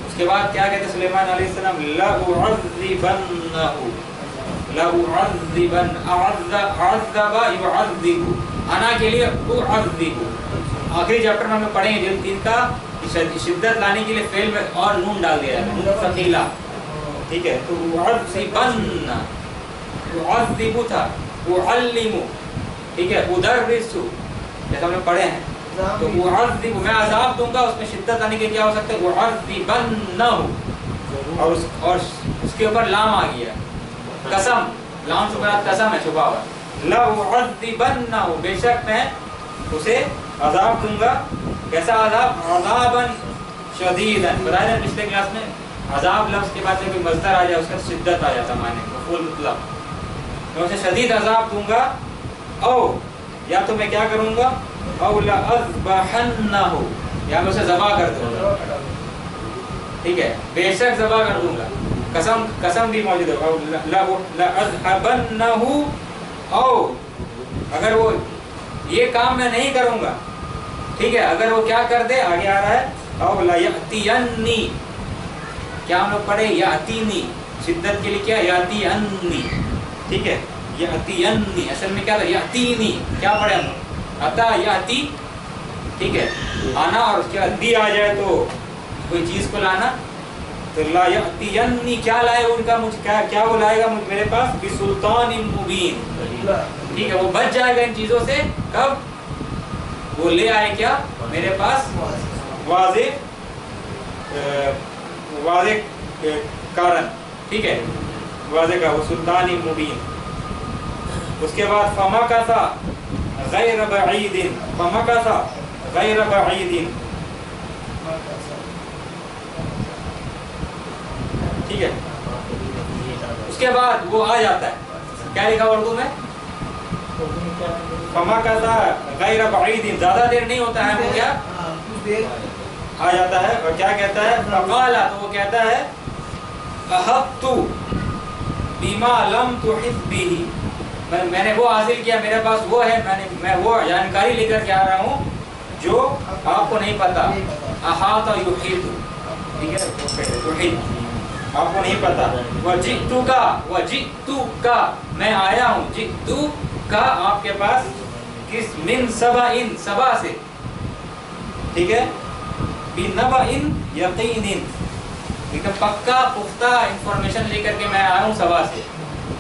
उसके बाद क्या कहते सुलेमान अलैहिस्सलाम ला उअज़्ज़िबन्नहु ला उअज़्ज़िबन अअज़्ज़ अअज़्ज़बा युअज़्ज़िबु। अना के लिए उअज़्ज़िबु। आखिरी चैप्टर में हम पढ़ेंगे जिन तीन का शिद्दत लाने के लिए फेल में और नून डाल दिया है। नून सकीला ठीक है? तो उअज़्ज़िबन्न उअज़्ज़िबु था। उअल्लिमु। ठीक है उदर्रिसु जैसे हमने पढ़े हैं तो उअज़्ज़िबु मैं अजाब दूँगा उसमें शिद्दत आने के क्या हो सकता है उअज़्ज़िबन्नहु और उस और उसके ऊपर लाम आ गया. कसम लाम से बड़ा कसम है छुपा हुआ. ला उअज़्ज़िबन्नहु बेशक मैं उसे अजाब दूँगा. कैसा अजाब अजाबन शदीदन. बताया था पिछले क्लास में अजाब लफ्ज के बाद जब कोई मजदर आ जाए उसका शिद्दत आ जाता माने मफूल मतलब. मैं उसे शदीद अजाब दूँगा औ, या तो मैं क्या करूँगा? औ ला अज़बहन्नहु। या मैं उसे ज़बा कर दूँगा। ठीक है? बेशक ज़बा कर दूँगा। कसम कसम भी मौजूद है। औ अगर वो ये काम मैं नहीं करूँगा, ठीक है? अगर वो क्या कर दे, आगे आ रहा है, औ ला यअतियन्नी। क्या हम लोग पढ़े? यातीनी। शिद्दत के लिए क्या? याती अन्नी ठीक है? असल में क्या था? यातीनी क्या पढ़े हम? लोग अता याती ठीक है? आना और उसके बाद आ जाए तो कोई चीज़ को लाना। तो ला क्या लाए उनका मुझ क्या क्या वो लाएगा मुझ मेरे पास? भी सुल्तान मुबीन। ठीक है? वो बच जाएगा इन चीज़ों से। कब? वो ले आए क्या? मेरे पास? वाजे वाजे कारण। ठीक है? वाजे का वो सुल्तान मुबीन। उसके बाद फमा का था गैर बईदिन। फमा का था गैर बईदिन। ठीक है? उसके बाद वो आ जाता है। क्या लिखा उर्दू में? फमा का था गैर बईदिन। ज़्यादा देर नहीं होता है वो क्या? आ जाता है। और क्या कहता है? फकाला तो वो कहता है, अहब्तु बीमा लम तुहित बिही। मैं मैंने वो हासिल किया मेरे पास वो है मैंने मैं वो जानकारी लेकर के आ रहा हूँ जो आपको नहीं पता। अहात युहित ठीक है? युहित आपको नहीं पता। वह जितु का वह जितु का मैं आया हूँ। जितु का आपके पास किस मिन सबा इन सबा से? ठीक है? बिनबा इन यकीन एकदम पक्का पुख्ता इंफॉर्मेशन लेकर के मैं आया हूँ सभा से।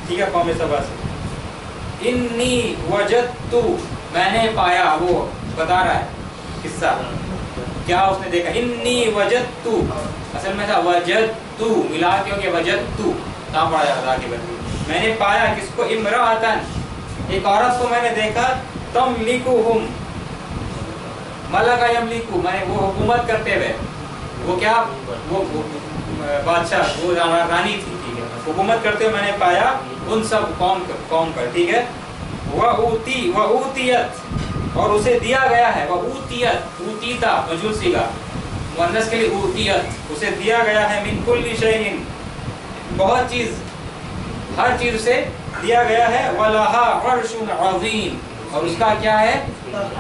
ठीक है? कौम सभा से। इन्नी वजत्तु मैंने पाया वो बता रहा है किस्सा। क्या उसने देखा? इन्नी वजत्तु। असल में था वजत्तु मिला के गया वजत्तु। कहाँ पढ़ा जाता आगे बढ़ मैंने पाया किसको? इमरातन। एक औरत को मैंने देखा तम लिखू हम मलका यमलिकु। मैंने वो हुकूमत करते हुए। वो क्या? वो, बादशाह वो रानी थी। हुकूमत करते हुए मैंने पाया, उन सब कौम कौम पर, ठीक है? वह ऊती वह ऊतियत और उसे दिया गया है वह ऊतियत ऊतीता मजूर सीगा मुअन्नस के लिए ऊतियत उसे दिया गया है, मिन कुल्ली शैइन बहुत चीज़, हर चीज़ उसे दिया गया है, वलहा अर्शुन अजीम। और उसका क्या है?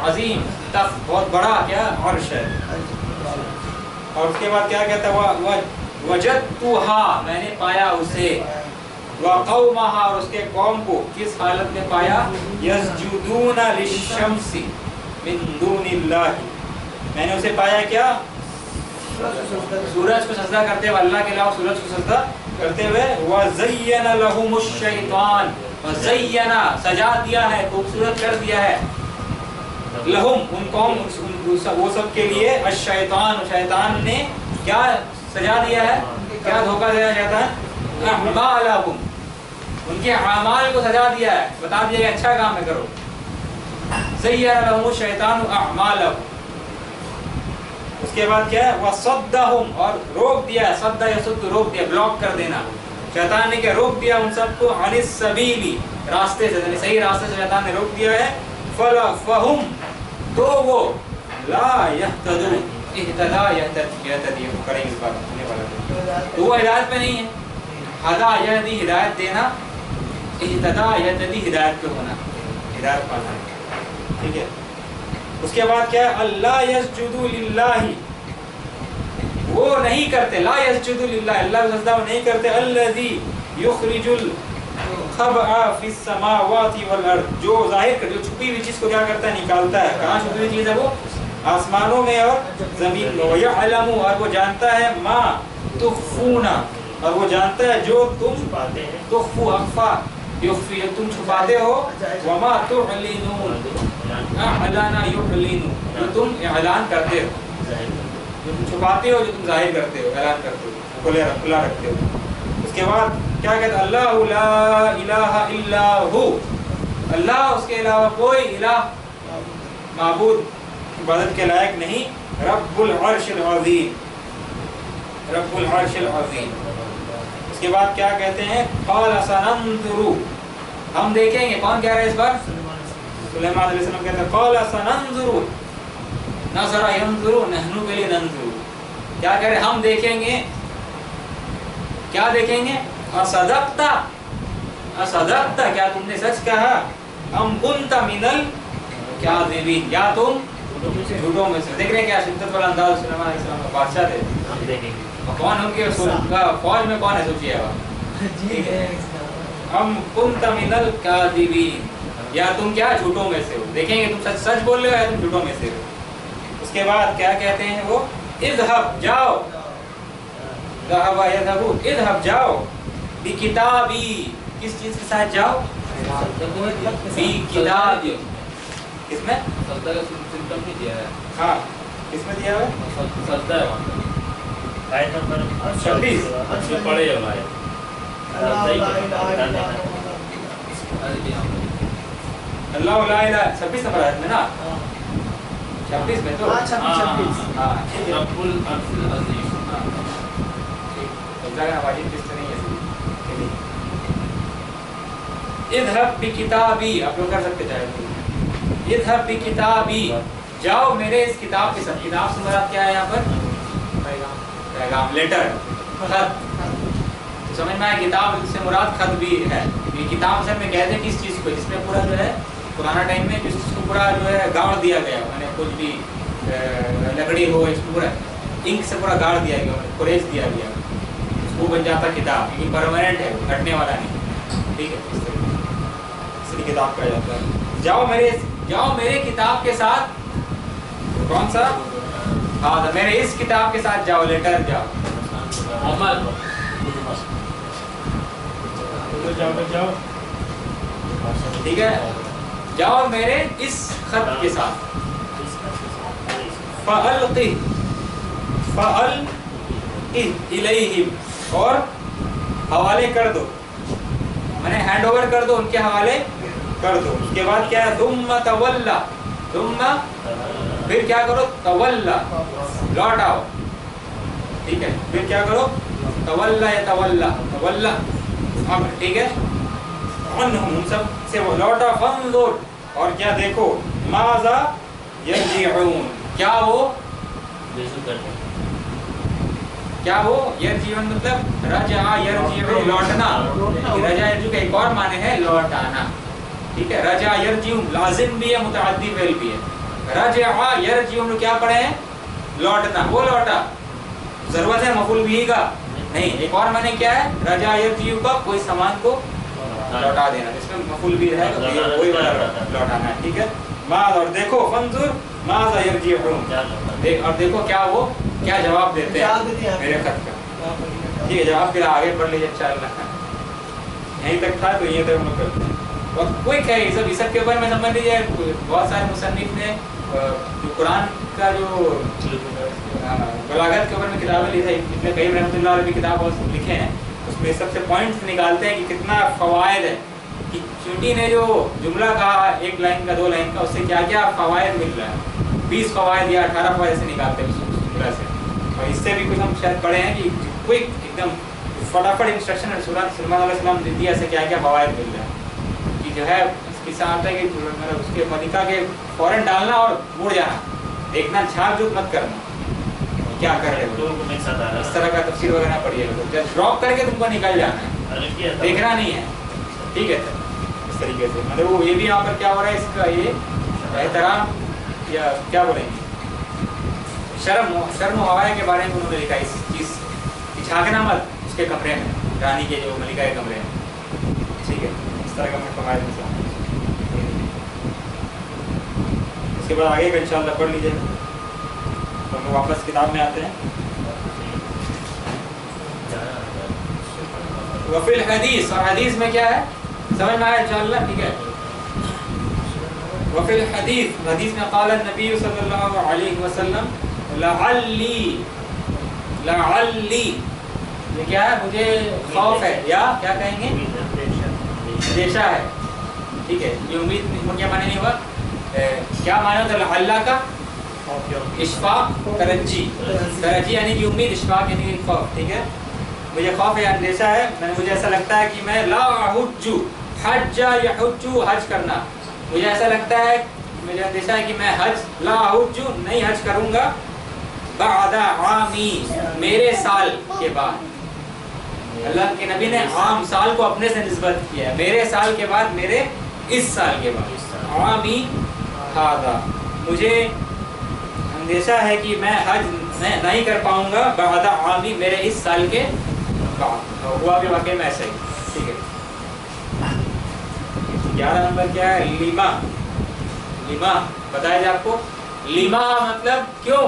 अजीम। तख बहुत बड़ा क्या? अर्श है। और उसके बाद क्या कहता है वह वह वजदतुहा मैंने पाया उसे। वक़ौमहा और उसके कौम को किस हालत में पाया? मिन मैंने उसे पाया क्या? सूरज को सजदा करते हुए, अल्लाह के अलावा सूरज को सजदा करते हुए, वज़य्यना लहुमुश शैतान। वज़य्यना, सजा दिया है, खूबसूरत कर दिया है। लहुम, उन कौम, उन- वो सब के लिए शैतान शैतान ने क्या सजा दिया है। क्या धोखा दिया शैतान अहमालहुम उनके अमाल को सजा दिया है। बता दिया अच्छा काम है, करो। लहुम शैतान उसके बाद क्या है? वसद्दहुम और रोक दिया सद्दा यसुद्द रोक दिया, ब्लॉक कर देना। शैतान ने क्या रोक दिया उन सबको? अनिस सबीली। रास्ते से, यानी सही रास्ते से शैतान ने रोक दिया है। फल फहुम तो वो ला यहतदू तो वो हिदायत नहीं है। हदा हिदायत देना इहतदा हिदायत पे होना हिदायत पाना ठीक है। उसके बाद क्या है? अल्लाह वो नहीं करते। ला अल्लाह सजदा नहीं करते। अल्लजी युखरिजुल फिस समावाति वल अर्द। जो ज़ाहिर कर, जो छुपी हुई चीज़ को क्या करता है? निकालता है। कहाँ छुपी हुई चीज़ है वो? आसमानों में और ज़मीन में। यअलमु और वो जानता है मा तुखफूना, और वो जानता है जो तुम हैं। तुखफू अखफा युखफी जो तुम छुपाते हो, वमा तुअलिनून अलाना युअलिनु जो तुम ऐलान करते हो। जो तुम छुपाते हो, जो तुम ज़ाहिर करते हो, ऐलान करते हो, खुले खुला रखते हो। उसके बाद क्या कहते अल्लाह ला अल्लाह, उसके अलावा कोई इलाह माबूद इबादत के लायक नहीं, रब्बुल अर्शिल अज़ीम। रब्बुल अर्शिल अज़ीम। उसके बाद क्या कहते हैं? क़ाल हम देखेंगे, कौन कह रहा है इस बार? सुलेमान अलैहिस्सलाम कहते हैं, क़ाल नजरा यंजुरु, नहनु नंजुरु। क्या कह रहे हम देखेंगे। क्या देखेंगे? असदक्ता। असदक्ता, क्या तुमने सच कहा? हम कुंता मिनल क्या देवी या तुम झूठों में से। देख रहे हैं क्या शिद्दत वाला अंदाज सुलेमान अलैहिस्सलाम का बादशाह थे। हम देखेंगे। और कौन सो- फौज में कौन है सोचिए आप? ठीक है। हम कुंता मिनल कादिबीन या तुम क्या झूठों में से हो? देखेंगे तुम सच सच बोल रहे हो या तुम झूठों में से हो? उसके बाद क्या कहते हैं वो? इधहब जाओ। इधहब जाओ। बी किताबी किस चीज़ के साथ जाओ? बी किताबी किसमें सद्दा का सिम्टम नहीं दिया है हाँ किसमें दिया है सद्दा है वहाँ पे आयत नंबर छब्बीस। उसमें पढ़े हो आए सही है, डाल देना। अरे जी, यहाँ पे। अल्लाह ला इलाहा छब्बीस नंबर आयत में ना छब्बीस में तो हाँ, छब्बीस, हाँ, छब्बीस। हाँ है रब्बुल अर्शिल अज़ीम हाँ, ठीक। तो वाजिब किस्त नहीं है इसलिए। चलिए। किताबी आप लोग कर सकते चाहे बी किताबी। जाओ मेरे इस किताब के साथ। किताब से मुराद क्या है यहाँ पर? पैगाम। लेटर खत। समझ में आया? किताब से मुराद खत भी है। ये किताब असल में कहते हैं किस चीज़ को, जिसमें पूरा जो है, पुराना टाइम में जिस चीज़ को पूरा जो है गाड़ दिया गया। मैंने कुछ भी लकड़ी हो, इसको पूरा इंक से पूरा गाड़ दिया गया कुरेज दिया गया। वो बन जाता किताब ये परमानेंट है हटने वाला नहीं। ठीक है? इसलिए किताब कहा जाता है जाओ मेरे जाओ मेरे किताब के साथ। कौन सा? हाँ तो मेरे इस किताब के साथ जाओ लेटर जाओ। अमल ठीक है? जाओ मेरे इस खत के साथ। फअल्क़ि फअल इलैहिम। और हवाले कर दो। मैंने हैंड ओवर कर दो उनके हवाले। कर दो। उसके बाद क्या है? तुम तवल्ला। तुम फिर क्या करो? तवल्ला। लौट आओ। ठीक है? फिर क्या करो? तवल्ला या तवल्ला। तवल्ला। अब ठीक है? उन सबसे वो लौटा फंजुर। और क्या देखो? माजा यरजिऊन। क्या वो हैं। क्या वो यरजिऊन मतलब रजा यरजिऊ लौटना। रजा यरजू का एक और माने है लौटाना। ठीक है? रजा यरजिऊन लाजिम भी है मुतअद्दी फेल भी है। रजा यरजिऊन क्या पढ़े हैं? लौटना। वो लौटा। ज़रूरत है मफूल भी का? नहीं। एक और माने क्या है? रजा यरजिऊ का कोई सामान को लौटा देना। इसमें मफूल भी है तो ये वही वाला लौटाना है। ठीक है? माज और देखो फंजुर माजा यरजिऊन क्या देख और देखो क्या वो क्या जवाब देते हैं हैं। मेरे खत का। ठीक है जवाब फिर आगे पढ़ लीजिए इंशाल्लाह यहीं तक था तो यहीं तक हम लोग करते हैं। बहुत क्विक है ये सब इस सब के ऊपर में समझ लीजिए बहुत सारे मुसन्निफ ने जो कुरान का जो अ, बलागत के ऊपर में किताबें है इतने कई अलैह भी किताब और लिखे हैं उसमें सबसे पॉइंट्स निकालते हैं कि कितना फवायद है कि चूंटी ने जो जुमला कहा एक लाइन का दो लाइन का उससे क्या क्या फवायद मिल रहा है? बीस फवायद या अठारह फवायद से निकालते हैं उस जुमला से। और इससे भी कुछ हम शायद पढ़े हैं कि क्विक एकदम फटाफट इंस्ट्रक्शन सलमान दिया से क्या क्या फवायद मिल रहा है। जो है इसके साथ है कि मतलब उसके मलिका के फ़ौरन डालना और मुड़ जाना। देखना झाक झूक मत करना। क्या कर रहे हो? इस तरह का तफसीर वगैरह पढ़िएगा ड्रॉप करके तुमको निकल जाना है। देखना नहीं है। ठीक है सर। इस तरीके से। मतलब वो ये भी यहाँ पर क्या हो रहा है इसका ये एहतराम या क्या बोलेंगे? शर्म शर्म हवाया के बारे में उन्होंने लिखा इस चीज़ झांकना मत उसके कमरे में। रानी के जो मलिका के कमरे में। का मैं में से इसके बाद आगे का इंशाल्लाह पढ़ लीजिए। तो हम वापस किताब में आते हैं। वफिल हदीस, और हदीस में क्या है? समझ में आया इंशाल्लाह? ठीक है। वफिल हदीस हदीस में काल नबी सल्लल्लाहु अलैहि वसल्लम, लअल्ली लअल्ली। ये क्या है? मुझे खौफ है। या क्या कहेंगे? अंदेशा है। ठीक है ये उम्मीद में क्या माने नहीं हुआ? ए, क्या माना होता है? अल्लाह का इशफाक तरज्जी तरज्जी यानी कि उम्मीद इशफाक यानी कि खौफ ठीक है? मुझे खौफ या अंदेशा है। मैंने मुझे ऐसा लगता है कि मैं ला हुज्जू हज या हुज्जू हज करना। मुझे ऐसा लगता है मुझे अंदेशा है कि मैं हज ला हुज्जू नहीं हज करूँगा। बादा आमी मेरे साल के बाद। अल्लाह के नबी ने आम साल को अपने से नस्बत किया है। मेरे साल के बाद मेरे इस साल के बाद। आमी हादा। मुझे अंदेशा है कि मैं हज मैं नहीं कर पाऊँगा। बादा आमी मेरे इस साल के बाद। और हुआ भी वाकई में ऐसा ही। ठीक है। ग्यारह नंबर क्या है? लीमा। लीमा। बताया जाए आपको। लीमा मतलब क्यों?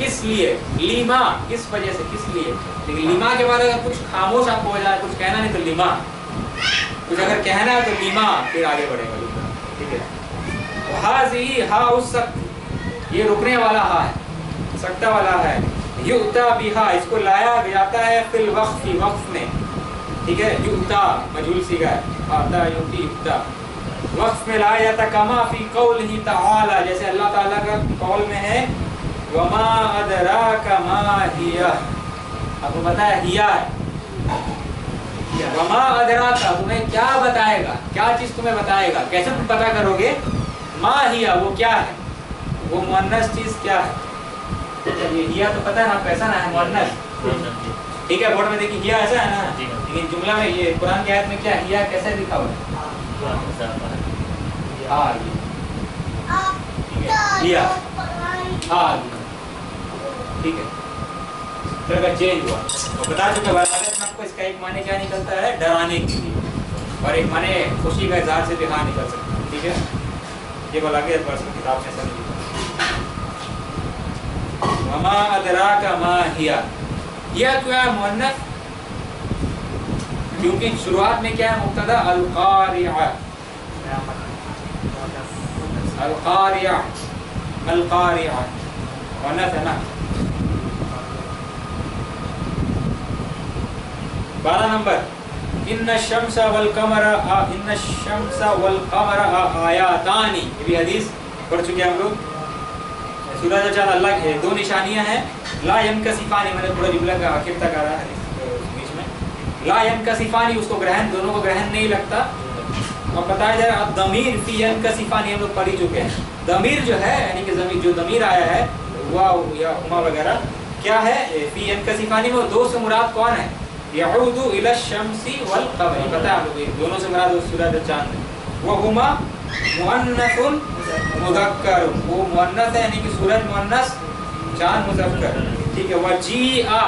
किस लिए? लीमा, किस वजह से, किस लिए? लेकिन लीमा के बाद अगर कुछ खामोश आपको हो जाए, कुछ कहना नहीं तो लीमा। कुछ अगर कहना है तो लीमा, फिर आगे बढ़ेगा लीमा। ठीक है? तो हाजी, हा, उस सख्त ये रुकने वाला हा है, सकता वाला है। युक्ता बिहा इसको लाया जाता है फिल वक्फ वक्फ में। ठीक है? युक्ता मजूल सीगा है। आता युक्ति, युक्ता। वक्फ में लाया जाता कमा फ़ी कौल ही ताला जैसे अल्लाह ताला का कौल में है वमा अदराका मा हिया। आपको पता है। हिया। है वमा अदराका तुम्हें क्या बताएगा? क्या चीज़ तुम्हें बताएगा? कैसे तुम पता करोगे? मा हिया वो क्या है? वो मुअन्नस चीज़ क्या है? ये हिया तो पता है ना कैसा ना है मुअन्नस। ठीक है बोर्ड में देखिए हिया ऐसा है ना? हाँ। लेकिन जुमला में ये कुरान की आयत में क्या है? हिया कैसे लिखा हुआ है? हाँ ये ठीक है? का चेंज हुआ और बता चुके आपको इसका एक माने क्या निकलता है? डराने के और एक माने खुशी का इजहार से निकल सकता है, ठीक है? ये बलागत पर्सनल किताब में ऐसा नहीं लिखा वमा अदराका मा हिया। हिया क्या क्योंकि शुरुआत में क्या है मुब्तदा? अल कारिया अल कारिया अल कारिया मुअन्नस है ना बारह नंबर। इन शम्स वल कमर इन शम्स वल कमर आयातानी। ये भी हदीस पढ़ चुके हैं हम लोग। सूरज और चाँद अल्लाह के दो निशानियाँ हैं। ला यम का सिफानी मैंने पूरा जुमला का आखिर तक आ रहा है बीच में। ला यम का सिफानी उसको ग्रहण, दोनों को ग्रहण नहीं लगता। और बताया जा रहा है दमीर फ़ी यम का सिफानी हम लोग पढ़ ही चुके हैं। दमीर जो है, यानी कि जमीर जो दमीर आया है हुआ या हुमा वगैरह, क्या है? फ़ी यम का सिफानी में दो से मुराद कौन है? यऊदु इला शम्सी वल कमर पता आप लोग दोनों से मुराद सूरज और चाँद वो हुमा मुअन्नसुन मुदक्कर वो मुअन्नस है, यानी कि सूरज मुअन्नस, चाँद मुजक्कर। ठीक है वह आ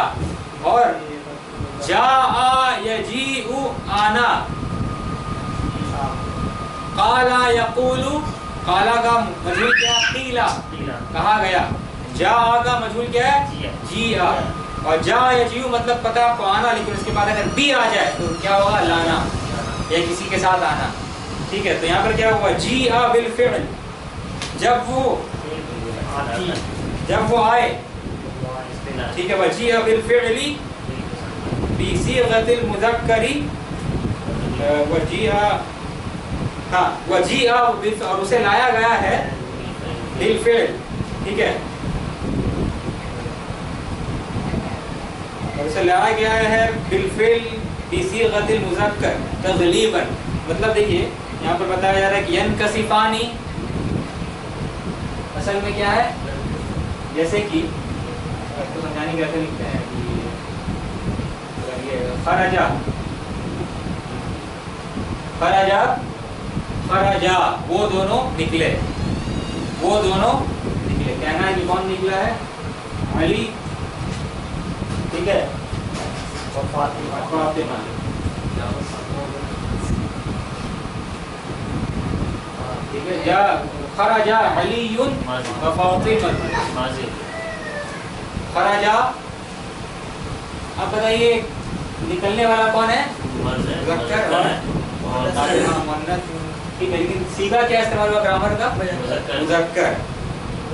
और जा आ यजी उ आना। काला यकूलु, काला का मजहूल क्या कीला कहा गया? जा आ का मजहूल क्या है? जी आ और जा या जीव मतलब पता आपको आना, लेकिन उसके बाद अगर बी आ जाए तो क्या होगा? लाना। या किसी के साथ आना। ठीक है तो यहाँ पर क्या हुआ? जी आ बिल फिल जब वो जब वो आए। ठीक है भाई जी वजी बिल फि'ली बसीगतिल मुज़क्करी। वजी हाँ वजी और उसे लाया गया है बिल फि'ल ठीक है और उसे लाया गया है बिल फि'ल बसीगतिल मुज़क्कर तगलीबन मतलब देखिए, यहाँ पर बताया जा रहा है कि यन कसिफानी, असल में क्या है? जैसे कि, आपको समझाने के ऐसे लिखते हैं कि खराजा खराजा खराजा, वो दोनों निकले। वो दोनों निकले। कहना है कि कौन निकला है? अली ठीक है? और फातिमा फातिमा ठीक है या खराजा अलीयुन व फातिमा खराजा अब बताइए निकलने वाला कौन है? और हाँ, मुअन्नस ठीक है लेकिन सीगा क्या इस्तेमाल हुआ? ग्रामर का? मुज़क्कर।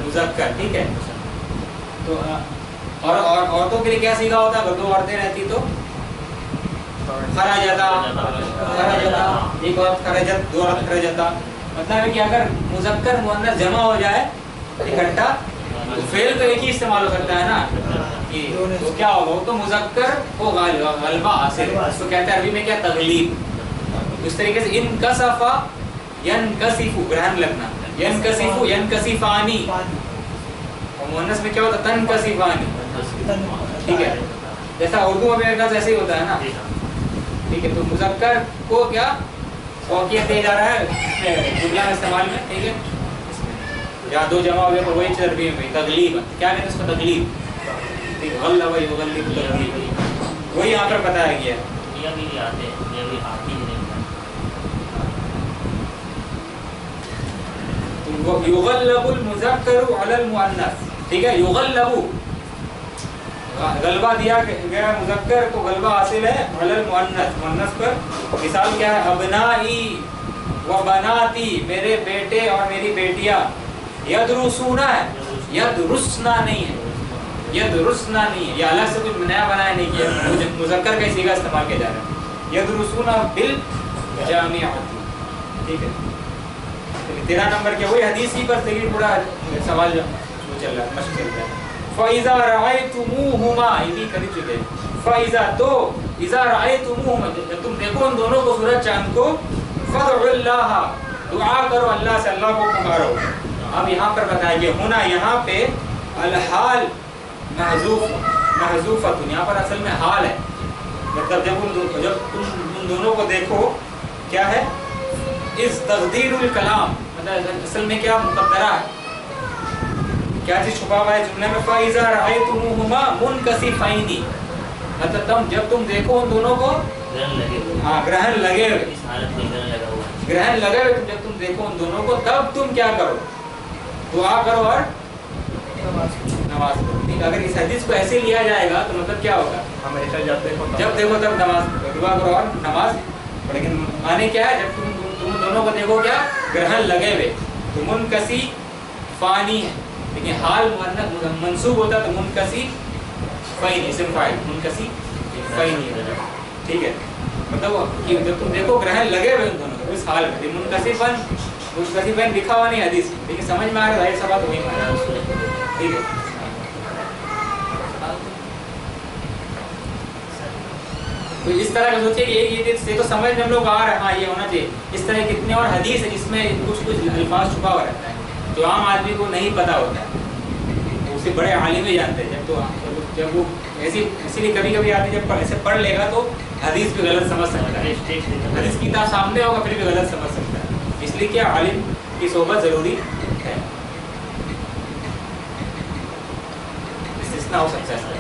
मुज़क्कर। ठीक है। तो और और औरतों के लिए क्या सीगा होता अगर दो औरतें रहती तो? खराजता खराजता एक औरत खराजत दो औरत खराजता मतलब है कि अगर मुज़क्कर मुअन्नस जमा हो जाए, इकट्ठा तो फेल तो एक ही इस्तेमाल हो सकता है ना? कि तो क्या होगा? वो तो मुज़क्कर वो गलबा हासिल। उसको कहते हैं अरबी में क्या? तगलीब। इस तरीके से इन कसफा यन कसिफु ग्रहण लगना। यन कसिफु यन कसिफानी और मुअन्नस में क्या होता है? तन कसिफानी ठीक है? जैसा उर्दू में मेरे ख्याल से ऐसे ही होता है ना? ठीक है तो मुज़क्कर को क्या? फौकियत दिया जा रहा है। जुमला में इस्तेमाल में ठीक है? जहाँ दो जमा हो गए तो वही चीज़ अरबी में तगलीब क्या कहते हैं उसको तगलीब ठीक है गल्ला वही गल्लीब तगलीब वही यहाँ पर बताया गया है। ये भी आते हैं ये भी आती ही। युगल्लबुल मुज़क्करु अलल मुअन्नस। ठीक है? युगल्लबु। गलबा दिया गया मुज़क्कर को गलबा हासिल है अलल मुअन्नस। मुअन्नस पर मिसाल क्या है? अबनाई व बनाती, मेरे बेटे और मेरी बेटियाँ। यदरुसूना है, यदरुसना नहीं है। यदरुसना नहीं है। ये अलग से कुछ नया बनाया नहीं किया। मुज़क्कर का सीगा इस्तेमाल किया जा रहा है। यदरुसूना बिल जामिअती ठीक है? तेरह नंबर क्या? वही हदीस पर देखिए पूरा सवाल जो चल रहा है मशक चल रहा है फइजा रायतुमुहुमा ये भी करीब चुके फइजा तो इजा रायतुमुहुमा जब तुम देखो उन दोनों को सूरज चाँद को फदउल्लाह दुआ करो अल्लाह से अल्लाह को पुकारो अब यहाँ पर गया होना यहाँ पे अलहाल महजूफ महजूफतुन यहाँ पर असल में हाल है मतलब जब उन जब उन दोनों को देखो क्या है इस तकदीरुल कलाम मतलब असल में क्या मुकद्दरा है क्या चीज़ छुपा हुआ है? जुमले में फाइजा रायतुमुहुमा मुनकसिफाइनी मतलब तुम जब तुम देखो उन दोनों को ग्रहण लगे हुए हाँ। ग्रहण लगे हुए। इस ग्रहण लगा हुआ ग्रहण लगे हुए जब तुम देखो उन दोनों को तब तुम क्या करो? दुआ करो और नमाज़ पढ़ो। अगर इस हदीस को ऐसे लिया जाएगा तो मतलब क्या होगा? हमेशा जब देखो जब देखो तब नमाज़ दुआ करो और नमाज़ लेकिन माने क्या है? जब तुम तुम, तुम दोनों को देखो क्या? ग्रहण लगे हुए। तो मुनकसी फानी है। लेकिन हाल मुअन्नस मंसूब होता तो मुनकसी फाइन इसम फ़ाइल, मुनकसी फाइन ठीक है? मतलब कि जब तुम देखो ग्रहण लगे हुए उन दोनों को इस हाल में मुनकसिफन मुनकसिफन लिखा हुआ नहीं हदीस। लेकिन समझ में आ रहा है ज़ाहिर सा बात वही माना ठीक है? तो इस तरह का सोचिए कि ये ये ये तो समझ में हम लोग आ रहे हैं हाँ ये होना चाहिए। इस तरह कितने और हदीस है जिसमें कुछ कुछ अल्फाज छुपा हुआ रहता है। जो आम आदमी को नहीं पता होता है। तो उसे बड़े आलिम ही जानते हैं। जब तो जब- वो ऐसी इसीलिए कभी कभी आदमी जब ऐसे पढ़ लेगा तो हदीस भी गलत समझ सकता है। हदीस की किताब सामने होगा फिर भी गलत समझ सकता है। इसलिए क्या आलिम की सोबत ज़रूरी है? इस्तिस्ना हो सकता है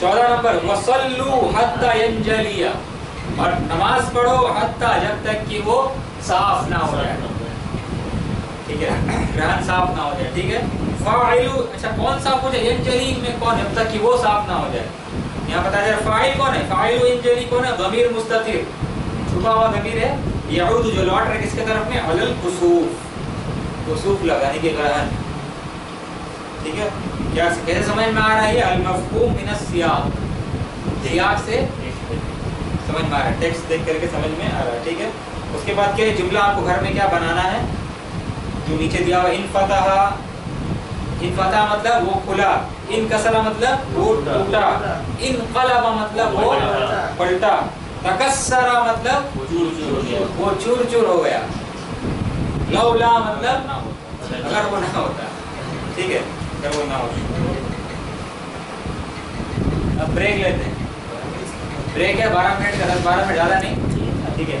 चौदह नंबर वसल्लू हत्ता यंजलिया। और नमाज़ पढ़ो हत्ता जब तक कि वो साफ़ ना हो जाए। ठीक है? ग्रहण साफ़ ना हो जाए, ठीक है? फाइलू अच्छा कौन साफ़ हो जाए? यंजली में कौन जब तक कि वो साफ़ ना हो जाए। यहाँ बताया जा रहा है, फ़ाइल कौन है? फाइलू यंजली कौन है? गमीर मुस्ततिर छुपा हुआ गमीर है। यऊद जो लौट रहा है किसके तरफ़ में? अलल कुसूफ। कुसूफ लगाने के ग्रहण। ठीक है? क्या कैसे समझ में आ रहा है अल मफहूम मिन सियाक से समझ में आ रहा है। टेक्स्ट देख करके समझ में आ रहा है, ठीक है? उसके बाद क्या है जुमला आपको घर में क्या बनाना है? जो नीचे दिया हुआ इन फतह। इन फतह मतलब वो खुला। इन कसरा मतलब वो टूटा। इन कलबा मतलब वो पलटा। तकस्सरा मतलब वो चूर चूर हो गया। लौला मतलब अगर वो ना होता। ठीक है अगर वो ना होता अब ब्रेक लेते हैं। ब्रेक है बारह मिनट का दस बारह मिनट ज़्यादा नहीं। ठीक है।